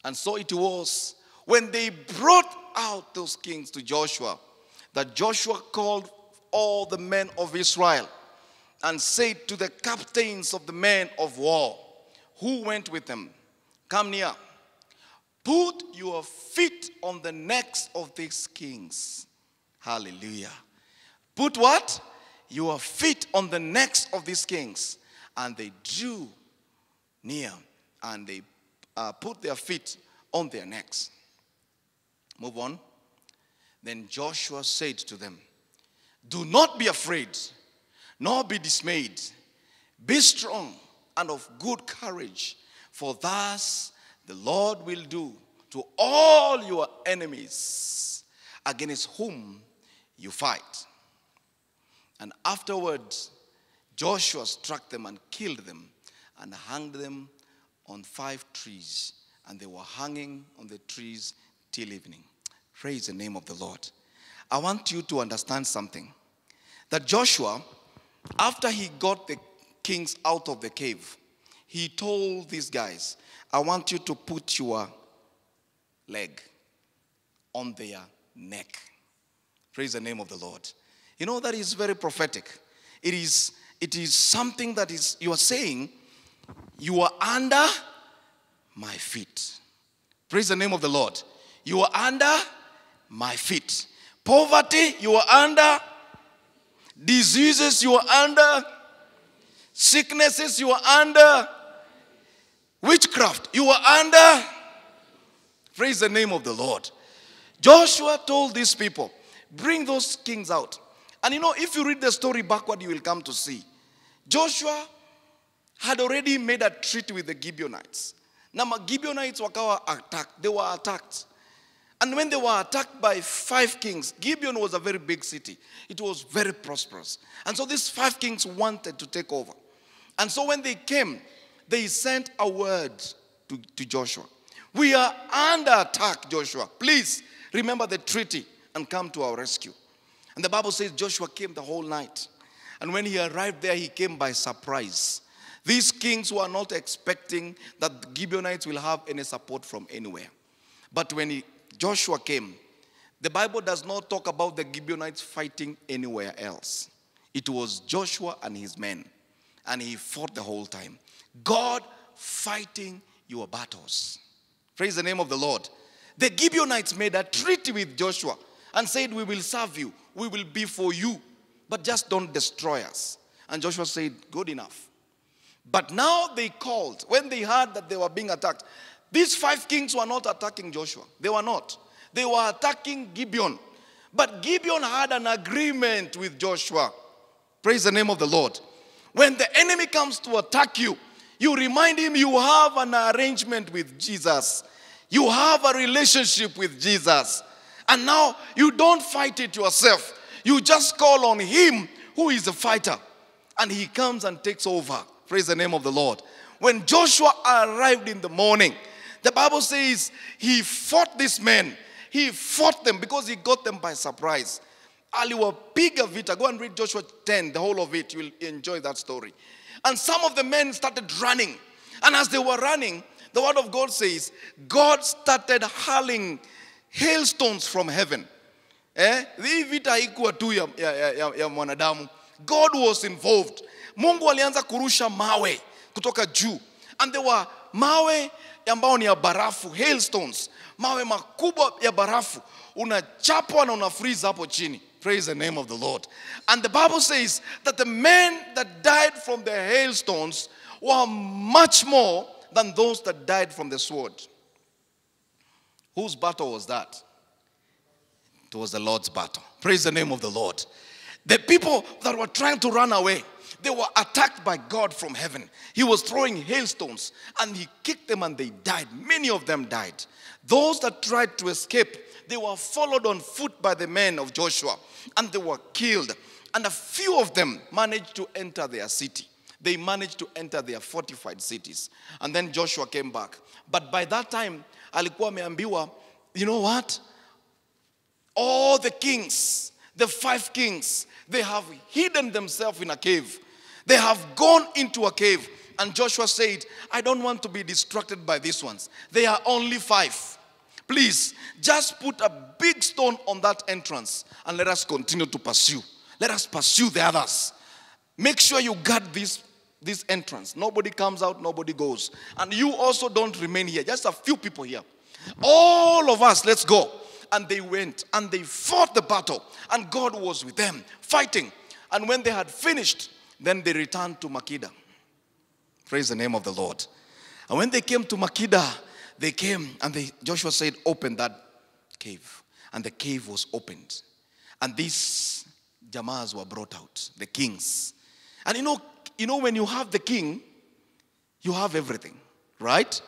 And so it was when they brought out those kings to Joshua that Joshua called all the men of Israel and said to the captains of the men of war who went with them, Come near, put your feet on the necks of these kings. Hallelujah. Put what? Your feet on the necks of these kings. And they drew near and they uh, put their feet on their necks. Move on. Then Joshua said to them, Do not be afraid, nor be dismayed. Be strong and of good courage, for thus the Lord will do to all your enemies against whom you fight. And afterwards, Joshua struck them and killed them and hanged them on five trees. And they were hanging on the trees till evening. Praise the name of the Lord. I want you to understand something that Joshua, after he got the kings out of the cave, he told these guys, I want you to put your leg on their neck. Praise the name of the Lord. You know that is very prophetic. It is it is something that is you are saying you are under my feet. Praise the name of the Lord. You are under my feet. Poverty, you are under. Diseases, you are under. Sicknesses, you are under. Witchcraft, you are under. Praise the name of the Lord. Joshua told these people, bring those kings out. And you know, if you read the story backward, you will come to see. Joshua had already made a treaty with the Gibeonites. Now, Gibeonites wakawa attacked. They were attacked. And when they were attacked by five kings, Gibeon was a very big city. It was very prosperous. And so these five kings wanted to take over. And so when they came, they sent a word to, to Joshua. We are under attack, Joshua. Please remember the treaty and come to our rescue. And the Bible says Joshua came the whole night. And when he arrived there, he came by surprise. These kings were not expecting that the Gibeonites will have any support from anywhere. But when he, Joshua came, the Bible does not talk about the Gibeonites fighting anywhere else. It was Joshua and his men, and he fought the whole time. God fighting your battles. Praise the name of the Lord. The Gibeonites made a treaty with Joshua and said, We will serve you, we will be for you, but just don't destroy us. And Joshua said, Good enough. But now they called, when they heard that they were being attacked, these five kings were not attacking Joshua. They were not. They were attacking Gibeon. But Gibeon had an agreement with Joshua. Praise the name of the Lord. When the enemy comes to attack you, you remind him you have an arrangement with Jesus. You have a relationship with Jesus. And now you don't fight it yourself. You just call on him who is a fighter. And he comes and takes over. Praise the name of the Lord. When Joshua arrived in the morning, the Bible says he fought these men. He fought them because he got them by surprise. Aliwapiga vita. Go and read Joshua 10, the whole of it. You'll enjoy that story. And some of the men started running. And as they were running, the word of God says, God started hurling hailstones from heaven. Eh? Vita haikuwa tu ya, ya, ya, ya. God was involved. Mungu alianza kurusha mawe kutoka juu. And there were mawe ambao ni ya barafu, hailstones. Mawe makubwa ya barafu. Unachapwa na una freeze hapo chini. Praise the name of the Lord. And the Bible says that the men that died from the hailstones were much more than those that died from the sword. Whose battle was that? It was the Lord's battle. Praise the name of the Lord. The people that were trying to run away, they were attacked by God from heaven. He was throwing hailstones and he kicked them and they died. Many of them died. Those that tried to escape, they were followed on foot by the men of Joshua and they were killed. And a few of them managed to enter their city. They managed to enter their fortified cities. And then Joshua came back. But by that time, alikuwa ameambiwa, you know what? All the kings, the five kings, they have hidden themselves in a cave. They have gone into a cave. And Joshua said, I don't want to be distracted by these ones. They are only five. Please, just put a big stone on that entrance and let us continue to pursue. Let us pursue the others. Make sure you guard this, this entrance. Nobody comes out, nobody goes. And you also don't remain here. Just a few people here. All of us, let's go. And they went and they fought the battle. And God was with them, fighting. And when they had finished, then they returned to Makkedah. Praise the name of the Lord. And when they came to Makkedah, they came and they, Joshua said, Open that cave. And the cave was opened. And these Jamas were brought out, the kings. And you know, you know, when you have the king, you have everything, right?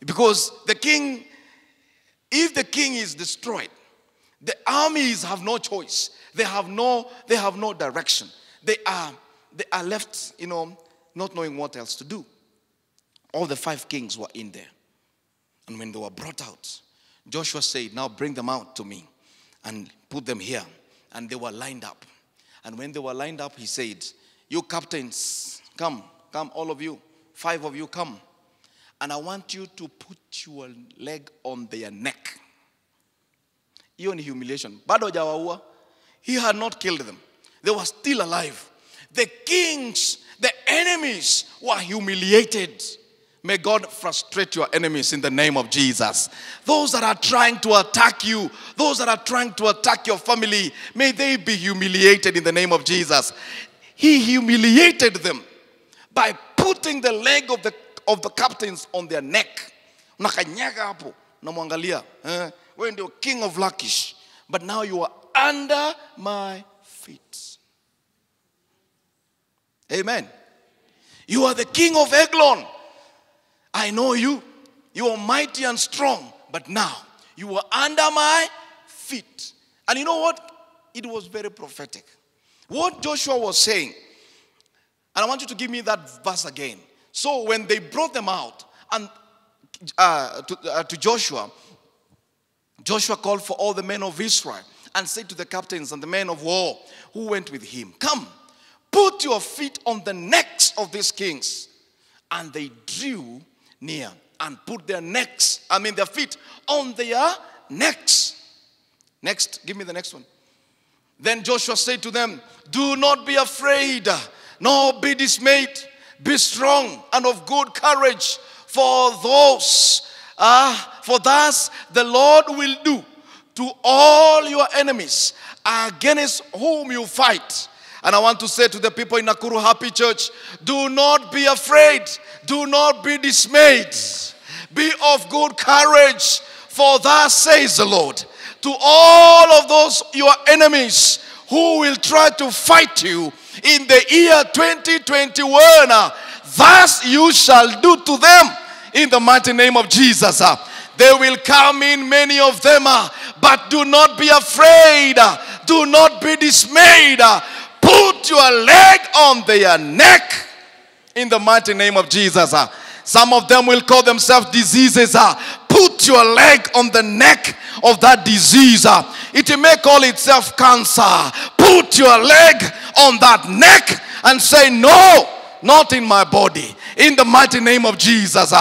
Because the king, if the king is destroyed, the armies have no choice. They have no, they have no direction. They are, they are left, you know, not knowing what else to do. All the five kings were in there. And when they were brought out, Joshua said, Now bring them out to me and put them here. And they were lined up. And when they were lined up, he said, You captains, come, come, all of you, five of you, come. And I want you to put your leg on their neck. Ni humiliation. Bado hajawaua. He had not killed them. They were still alive. The kings, the enemies were humiliated. May God frustrate your enemies in the name of Jesus. Those that are trying to attack you, those that are trying to attack your family, may they be humiliated in the name of Jesus. He humiliated them by putting the leg of the, of the captains on their neck. Unakanyaga hapo, unamwangalia. Eh? King of Lachish. But now you are under my feet. Amen. You are the king of Eglon. I know you. You are mighty and strong. But now you are under my feet. And you know what? It was very prophetic. What Joshua was saying, and I want you to give me that verse again. So when they brought them out and uh, to, uh, to Joshua, Joshua called for all the men of Israel and said to the captains and the men of war who went with him, Come, put your feet on the necks of these kings. And they drew near and put their necks, I mean their feet, on their necks. Next, give me the next one. Then Joshua said to them, Do not be afraid, nor be dismayed. Be strong and of good courage, for those, ah, for thus the Lord will do to all your enemies against whom you fight. And I want to say to the people in Nakuru Happy Church, do not be afraid, do not be dismayed, be of good courage, for thus says the Lord to all of those your enemies who will try to fight you in the year 2021 uh, thus you shall do to them in the mighty name of jesus uh. they will come in many of them uh, but do not be afraid do not be dismayed put your leg on their neck in the mighty name of jesus uh. some of them will call themselves diseases uh, put your leg on the neck of that disease. uh, It may call itself cancer. Put your leg on that neck and say, No, not in my body. In the mighty name of Jesus.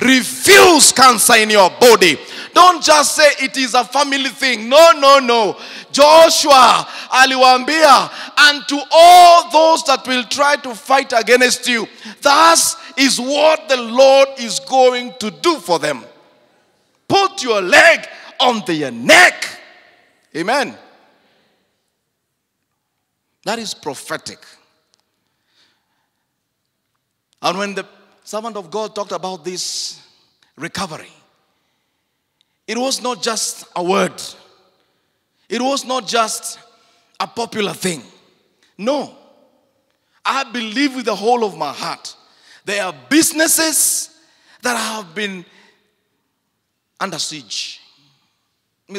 Refuse cancer in your body. Don't just say it is a family thing. No, no, no. Joshua aliwaambia, and to all those that will try to fight against you, thus is what the Lord is going to do for them. Put your leg on their neck. Amen. That is prophetic. And when the servant of God talked about this recovery, it was not just a word, it was not just a popular thing. No. I believe with the whole of my heart. There are businesses that have been under siege. There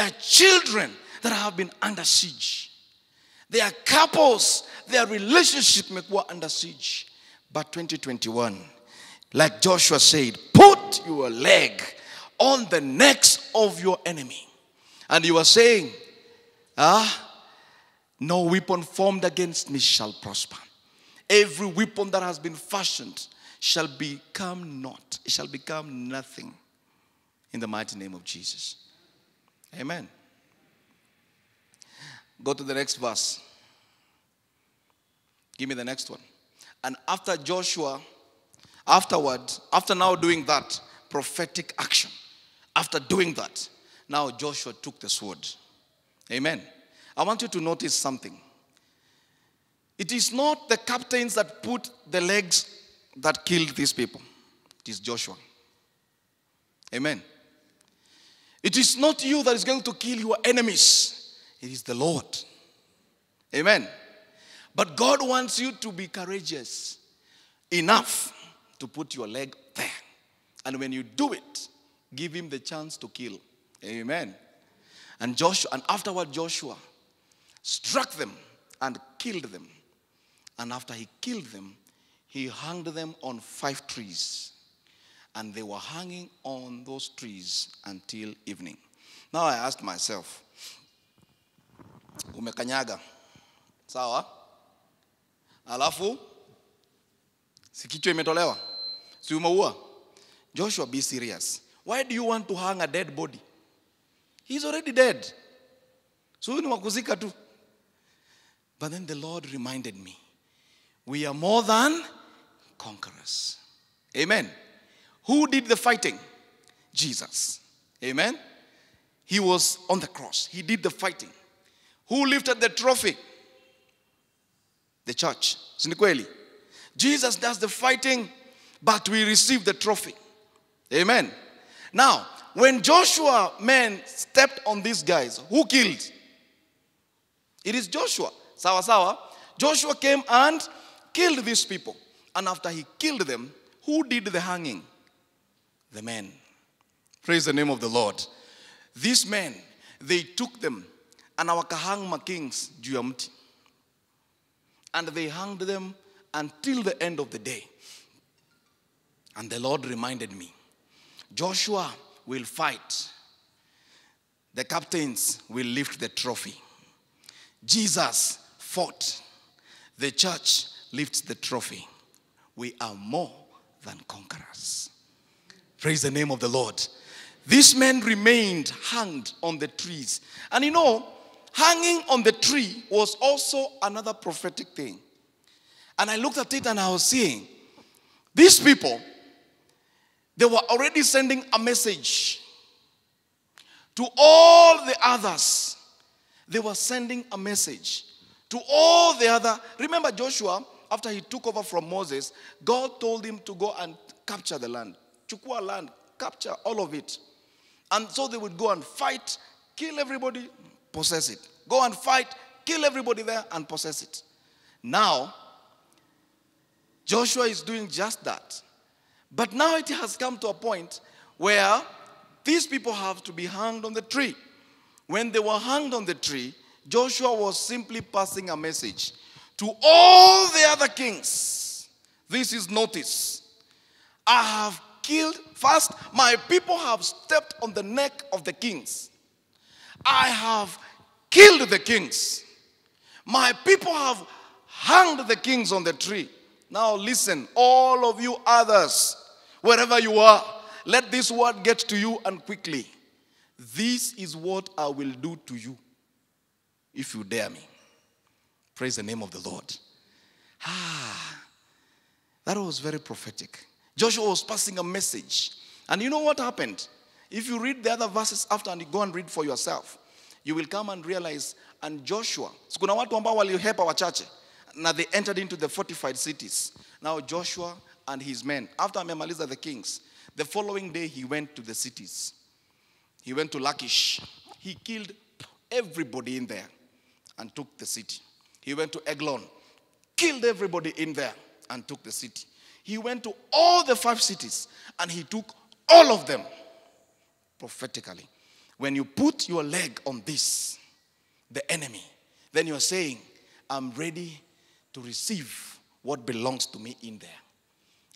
are children that have been under siege. There are couples, their relationship mekuwa under siege. But 2021, like Joshua said, put your leg on the necks of your enemy. And you are saying, ah, no weapon formed against me shall prosper. Every weapon that has been fashioned shall become naught. It shall become nothing. In the mighty name of Jesus. Amen. Go to the next verse. Give me the next one. And after Joshua, afterward, after now doing that prophetic action, after doing that, now Joshua took the sword. Amen. I want you to notice something. It is not the captains that put the legs that killed these people, it is Joshua. Amen. It is not you that is going to kill your enemies, it is the Lord. Amen. But God wants you to be courageous enough to put your leg there. And when you do it, give him the chance to kill. Amen. And Joshua, and afterward, Joshua struck them and killed them. And after he killed them, he hung them on five trees. And they were hanging on those trees until evening. Now I asked myself, umekanyaga sawa alafu si kichwa imetolewa si umeua joshua be serious why do you want to hang a dead body? He's already dead. So ni wakuzika tu. But then the lord reminded me we are more than conquerors. Amen. Who did the fighting? Jesus. Amen. He was on the cross. He did the fighting. Who lifted the trophy? The church. Si ni kweli? Jesus does the fighting but we receive the trophy. Amen now when joshua men stepped on these guys who killed? It is joshua. Sawa sawa. Joshua came and killed these people. And after he killed them who did the hanging? The men. Praise the name of the lord. These men they took them and wakahang makings juu ya mti. And they hanged them until the end of the day. And the Lord reminded me Joshua will fight, the captains will lift the trophy. Jesus fought, the church lifts the trophy. We are more than conquerors. Praise the name of the Lord. These men remained hanged on the trees. And you know, hanging on the tree was also another prophetic thing. And I looked at it and I was seeing these people, they were already sending a message to all the others. They were sending a message to all the other. Remember Joshua, after he took over from Moses, God told him to go and capture the land. Chukua land, capture all of it. And so they would go and fight, kill everybody, possess it. Go and fight, kill everybody there, and possess it. Now, Joshua is doing just that. But now it has come to a point where these people have to be hanged on the tree. When they were hanged on the tree, Joshua was simply passing a message to all the other kings. This is notice. I have killed, first, my people have stepped on the neck of the kings. I have killed the kings. My people have hanged the kings on the tree. Now, listen, all of you others, wherever you are, let this word get to you and quickly. This is what I will do to you if you dare me. Praise the name of the Lord. Ah, that was very prophetic. Joshua was passing a message. And you know what happened? If you read the other verses after and you go and read for yourself, you will come and realize, and Joshua, kuna watu ambao walihepa wachache, na they entered into the fortified cities. Now Joshua and his men, after amemaliza the kings, the following day he went to the cities. He went to Lachish. He killed everybody in there and took the city. He went to Eglon, killed everybody in there and took the city. He went to all the five cities and he took all of them prophetically. When you put your leg on this, the enemy, then you're saying, I'm ready to receive what belongs to me in there.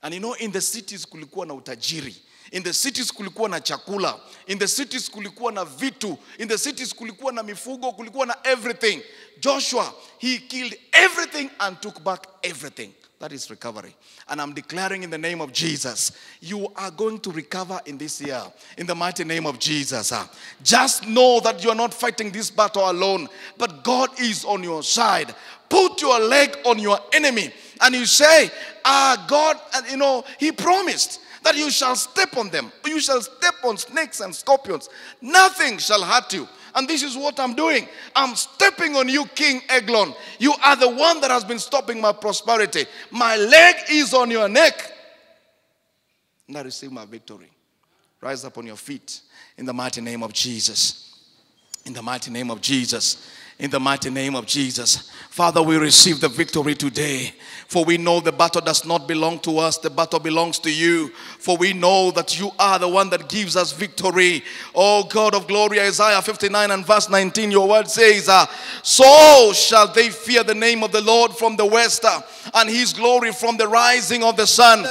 And you know, in the cities kulikuwa na utajiri. In the cities kulikuwa na chakula. In the cities kulikuwa na vitu. In the cities kulikuwa na mifugo, kulikuwa na everything. Joshua, he killed everything and took back everything. That is recovery. And I'm declaring in the name of Jesus, you are going to recover in this year. In the mighty name of Jesus. ah. Just know that you're not fighting this battle alone, but God is on your side. Put your leg on your enemy and you say, Ah, God, you know, He promised that you shall step on them. You shall step on snakes and scorpions. Nothing shall hurt you. And this is what I'm doing. I'm stepping on you, King Eglon. You are the one that has been stopping my prosperity. My leg is on your neck. And I receive my victory. Rise up on your feet in the mighty name of Jesus. In the mighty name of Jesus. In the mighty name of Jesus. Father, we receive the victory today. For we know the battle does not belong to us, the battle belongs to you. For we know that you are the one that gives us victory. Oh God of glory, Isaiah 59 and verse 19, your word says, uh, So shall they fear the name of the Lord from the west, uh, and his glory from the rising of the sun.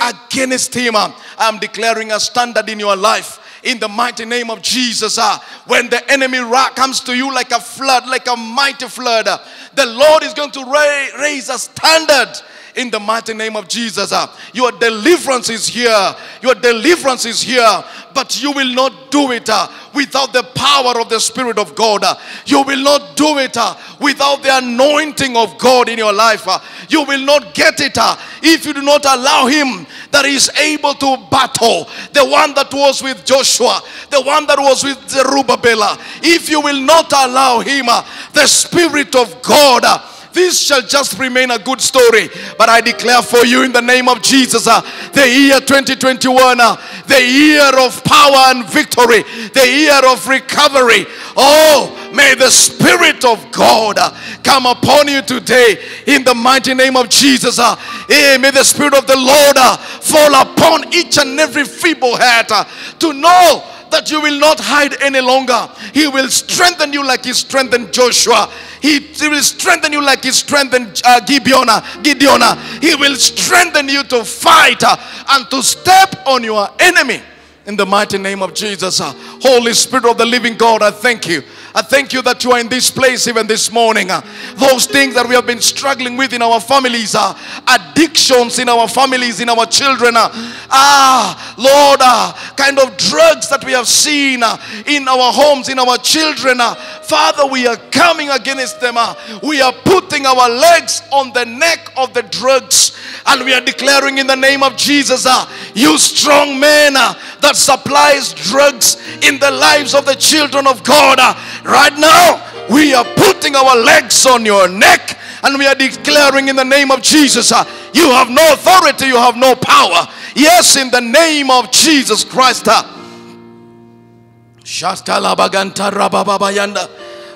Against him, uh, I'm declaring a standard in your life in the mighty name of Jesus. Uh, when the enemy comes to you like a flood, like a mighty flood, uh, the Lord is going to ra- raise a standard in the mighty name of Jesus. Uh, your deliverance is here. Your deliverance is here. But you will not do it uh, without the power of the Spirit of God. Uh, you will not do it without the anointing of God in your life. You will not get it if you do not allow Him that is able to battle. The one that was with Joshua, the one that was with Zerubbabel. If you will not allow Him, the Spirit of God. This shall just remain a good story. But I declare for you in the name of Jesus, uh, the year 2021, uh, the year of power and victory, the year of recovery. Oh, may the Spirit of God uh, come upon you today in the mighty name of Jesus. Uh, eh, may the Spirit of the Lord uh, fall upon each and every feeble heart uh, to know that you will not hide any longer. He will strengthen you like he strengthened Joshua. He, he will strengthen you like he strengthened uh, Gibeon. Gideon. He will strengthen you to fight uh, and to step on your enemy. In the mighty name of Jesus, uh, Holy Spirit of the living God, I thank you. I thank you that you are in this place even this morning. Uh, those things that we have been struggling with in our families, uh, addictions in our families, in our children, uh, ah, Lord, kind of drugs that we have seen in our homes, in our children. Father, we are coming against them. we are putting our legs on the neck of the drugs and we are declaring in the name of Jesus, you strong man that supplies drugs in the lives of the children of God. Right now, we are putting our legs on your neck and we are declaring in the name of Jesus, uh, you have no authority, you have no power. Yes, in the name of Jesus Christ. uh, Shastalabaganta rabababayanda.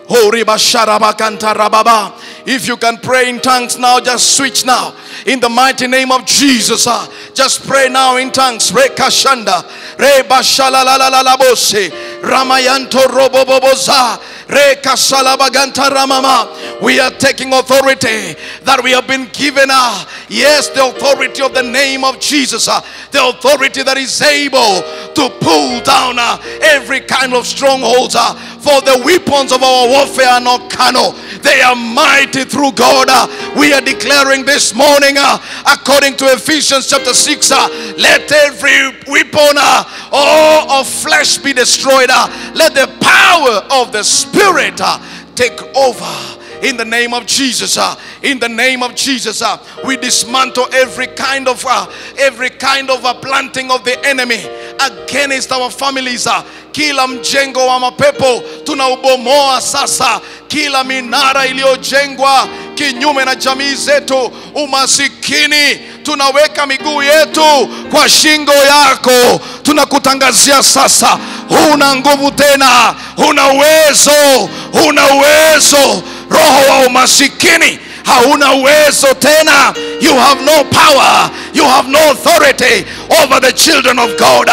Horiba sharabakanta rababa. If you can pray in tongues now, just switch now. In the mighty name of Jesus, uh, just pray now in tongues. Rekashanda. Reba shalalalalabose. Ramayanto roboboboza. Rekasalabaganta ramama. We are taking authority that we have been given. Uh, yes, the authority of the name of Jesus. uh, the authority that is able to pull down uh, every kind of strongholds. uh, for the weapons of our warfare are not carnal, they are mighty through God. uh. we are declaring this morning, uh, according to Ephesians chapter 6, uh, let every weapon uh, of flesh be destroyed. let the power of the Spirit take over in the name of Jesus. uh, in the name of Jesus, uh, we dismantle every kind of uh, every kind of planting of the enemy against our families. kila mjengo wa mapepo tunaubomoa sasa. Kila minara iliyojengwa kinyume na jamii zetu, umasikini, tunaweka miguu yetu kwa shingo yako. Tunakutangazia sasa, huna nguvu tena, huna uwezo, huna uwezo. Roho wa umasikini hauna uwezo tena. You have no power, you have no authority over the children of God.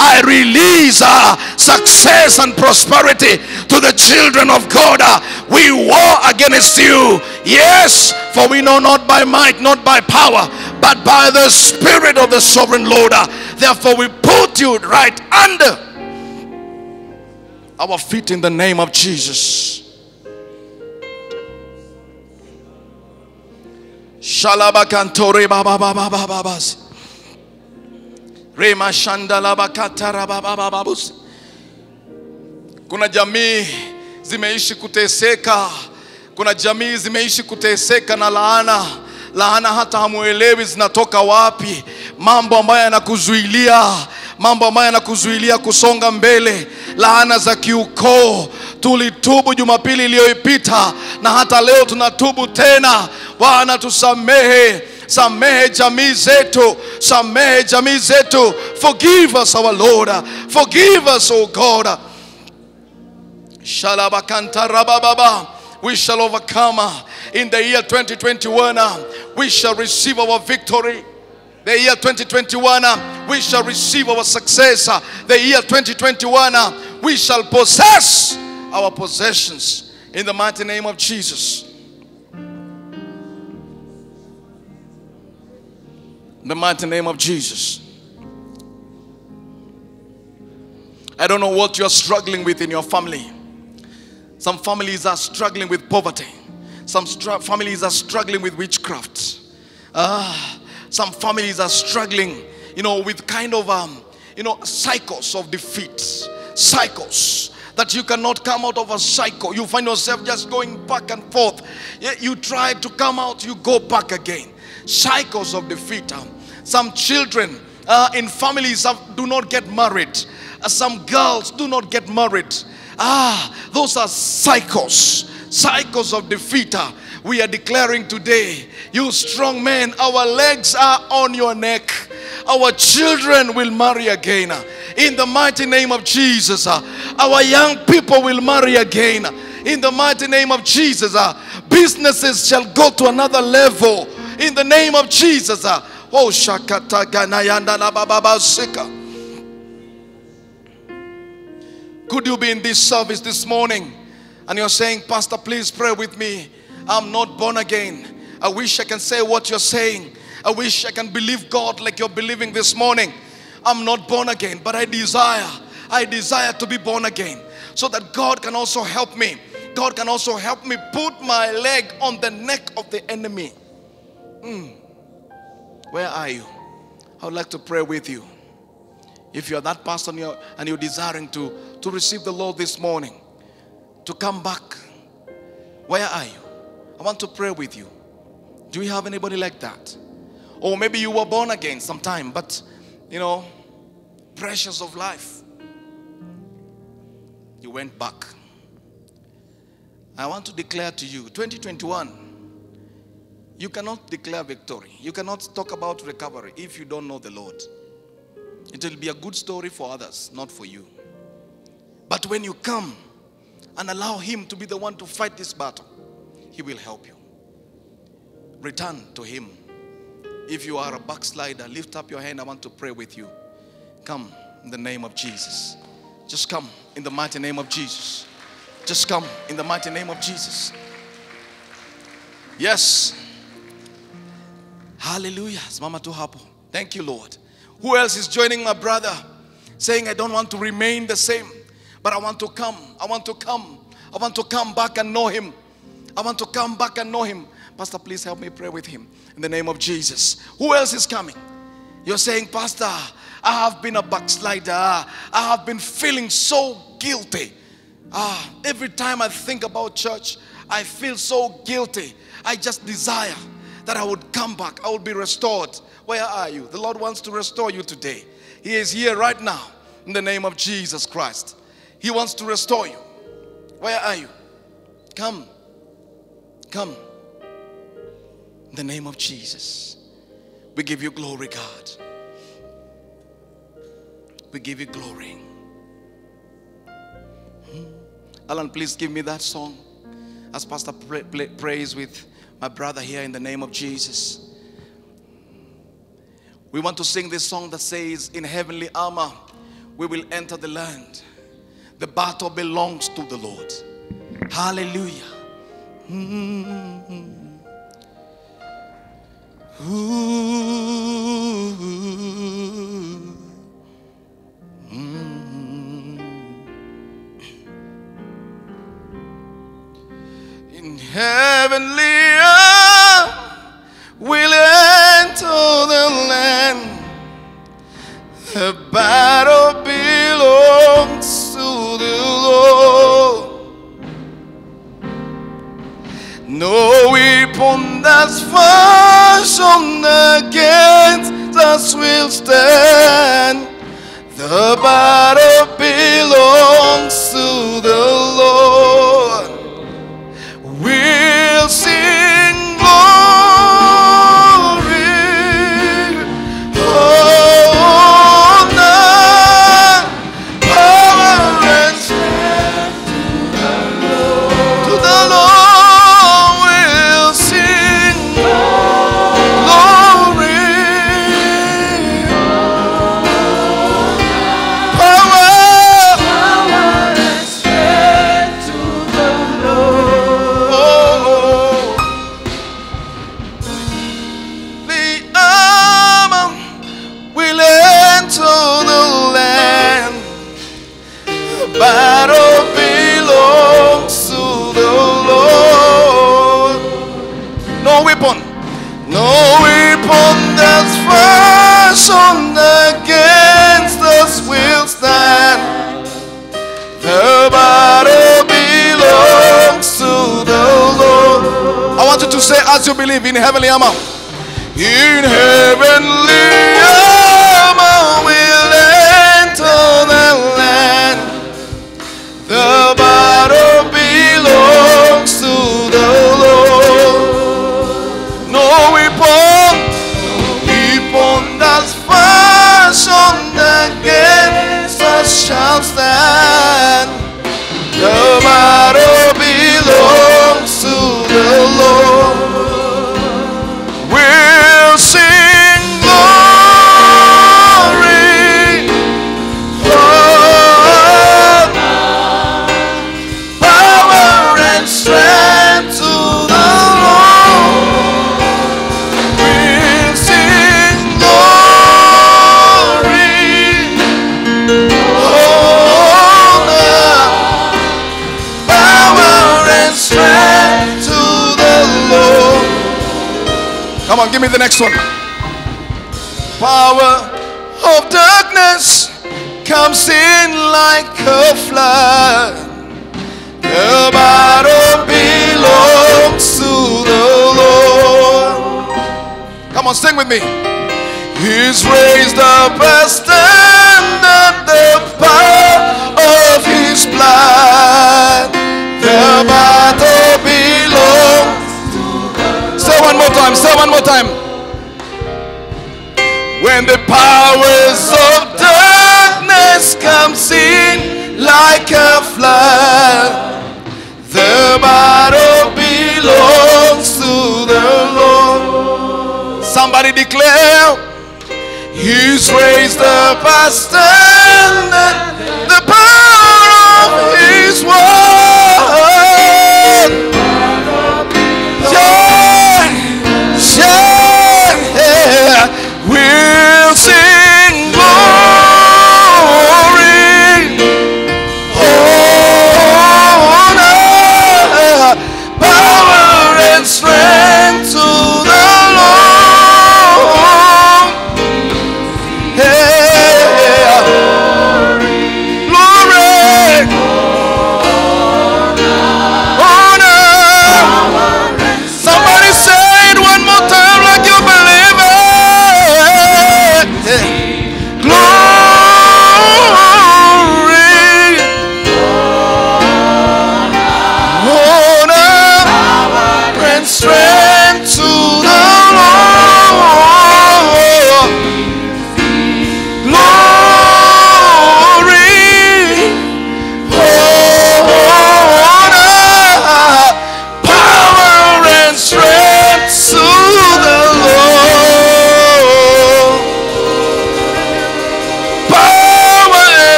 I release uh, success and prosperity to the children of God. We war against you. Yes, for we know not by might, not by power, but by the Spirit of the sovereign Lord. Therefore, we put you right under our feet in the name of Jesus. Shalabakantore baba baba baba babas. Rema. Kuna jamii zimeishi kuteseka, kuna jamii zimeishi kuteseka na laana, laana hata hamuelewi zinatoka wapi, mambo ambayo yanakuzuilia mambo ambayo yanakuzuilia kusonga mbele, laana za kiukoo. Tulitubu Jumapili iliyoipita na hata leo tunatubu tena. Bwana tusamehe samehe jamii zetu samehe jamii zetu forgive us our lord forgive us oh god Shalabakanta rabababa. We shall overcome in the year 2021. uh, We shall receive our victory. The year 2021, uh, we shall receive our success. The year 2021, uh, we shall possess our possessions in the mighty name of Jesus. The mighty name of Jesus. I don't know what you're struggling with in your family. Some families are struggling with poverty. Some families are struggling with witchcraft. Ah, some families are struggling, you know, with kind of, um, you know, cycles of defeat. Cycles that you cannot come out of a cycle. You find yourself just going back and forth. You try to come out, you go back again. Cycles of defeat. Um, Some children uh, in families have, do not get married. Uh, some girls do not get married. Ah, those are cycles, cycles of defeat. Uh, We are declaring today, you strong men, our legs are on your neck. Our children will marry again. uh, In the mighty name of Jesus, uh, our young people will marry again. In the mighty name of Jesus, businesses shall go to another level. In the name of Jesus, oh shakata ganayanda la ba ba ba sika. Could you be in this service this morning and you're saying, Pastor, please pray with me. I'm not born again. I wish I can say what you're saying. I wish I can believe God like you're believing this morning. I'm not born again, but I desire, I desire to be born again so that God can also help me. God can also help me put my leg on the neck of the enemy. Mm. Where are you? I would like to pray with you. If you're that person you're, and you're desiring to, to receive the Lord this morning, to come back, where are you? I want to pray with you. Do you have anybody like that? Or maybe you were born again sometime, but you know, pressures of life. You went back. I want to declare to you 2021 you cannot declare victory. You cannot talk about recovery if you don't know the Lord. It will be a good story for others, not for you. But when you come and allow Him to be the one to fight this battle, He will help you. Return to Him. If you are a backslider, lift up your hand. I want to pray with you. Come in the name of Jesus. Just come in the mighty name of Jesus. Just come in the mighty name of Jesus. Yes. Hallelujah. Simama tu hapo. Thank you, Lord. Who else is joining my brother? Saying, I don't want to remain the same, but I want to come. I want to come. I want to come back and know Him. I want to come back and know Him. Pastor, please help me pray with Him in the name of Jesus. Who else is coming? You're saying, Pastor, I have been a backslider. I have been feeling so guilty. Ah, every time I think about church, I feel so guilty. I just desire that I would come back. I would be restored. Where are you? The Lord wants to restore you today. He is here right now in the name of Jesus Christ. He wants to restore you. Where are you? Come. Come. In the name of Jesus. We give you glory, God. We give you glory. Hmm. Alan, please give me that song as Pastor prays with my brother here in the name of Jesus. We want to sing this song that says, In heavenly armor, we will enter the land. The battle belongs to the Lord. Hallelujah. Mm. Ooh. Heavenly we'll enter the land. The battle belongs to the Lord. No weapon that's fashioned against us will stand. The battle belongs to the to believe in heavenly armor, in heavenly armor we'll enter the land. The battle belongs to the Lord. No weapon, weapon that's fashioned against us shall give me the next one. Power of darkness comes in like a flood. The battle belongs to the Lord. Come on, sing with me. He's raised up a standard, time, say one more time. When the powers of darkness comes in like a flood, the battle belongs to the Lord. Somebody declare, He's raised the a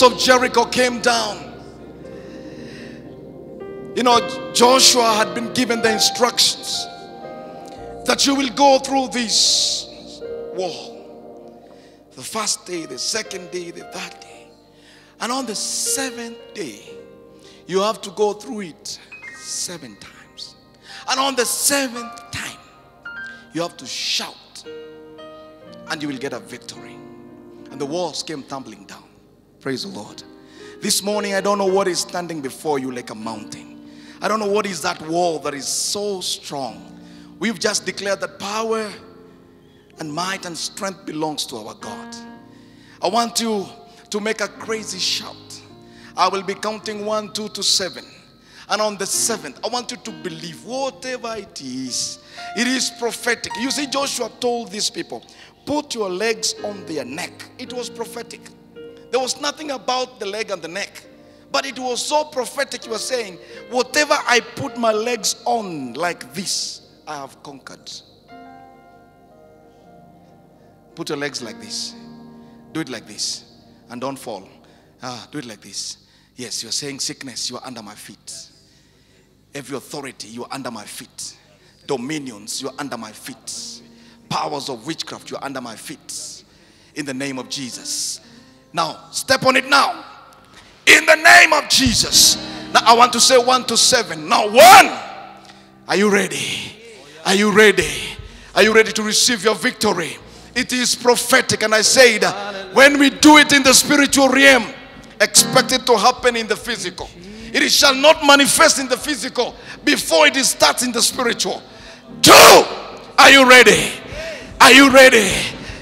walls of Jericho came down, you know, Joshua had been given the instructions that you will go through this wall the first day, the second day, the third day. And on the seventh day, you have to go through it seven times. And on the seventh time, you have to shout and you will get a victory. And the walls came tumbling down. Praise the Lord. This morning, I don't know what is standing before you like a mountain. I don't know what is that wall that is so strong. We've just declared that power and might and strength belongs to our God. I want you to make a crazy shout. I will be counting one, two to seven. And on the seventh, I want you to believe whatever it is, it is prophetic. You see, Joshua told these people, put your legs on their neck. It was prophetic. There was nothing about the leg and the neck. But it was so prophetic. He was saying, whatever I put my legs on like this, I have conquered. Put your legs like this. Do it like this. And don't fall. Ah, do it like this. Yes, you're saying sickness, you are under my feet. Every authority, you are under my feet. Dominions, you are under my feet. Powers of witchcraft, you are under my feet. In the name of Jesus. Now, step on it now. In the name of Jesus. Now, I want to say one to seven. Now, one. Are you ready? Are you ready? Are you ready to receive your victory? It is prophetic, and I said, when we do it in the spiritual realm, expect it to happen in the physical. It shall not manifest in the physical before it starts in the spiritual. Two, are you ready? Are you ready?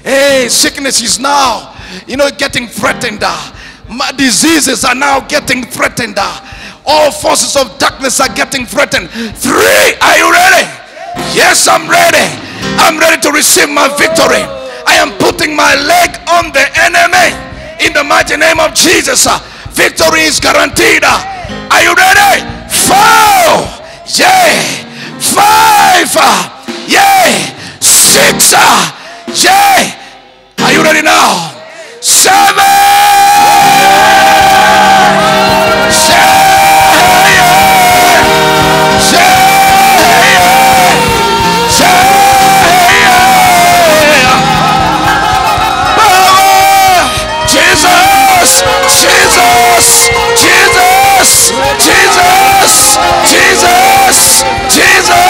Hey, sickness is now, you know, getting threatened. Ah. My diseases are now getting threatened. Ah. All forces of darkness are getting threatened. Three, are you ready? Yes, I'm ready. I'm ready to receive my victory. I am putting my leg on the enemy in the mighty name of Jesus. Ah. Victory is guaranteed. Are you ready? Four, yeah, five, yeah, six, yeah. Are you ready now? seven. Say, say, say. Jesus, Jesus, Jesus, Jesus, Jesus, Jesus.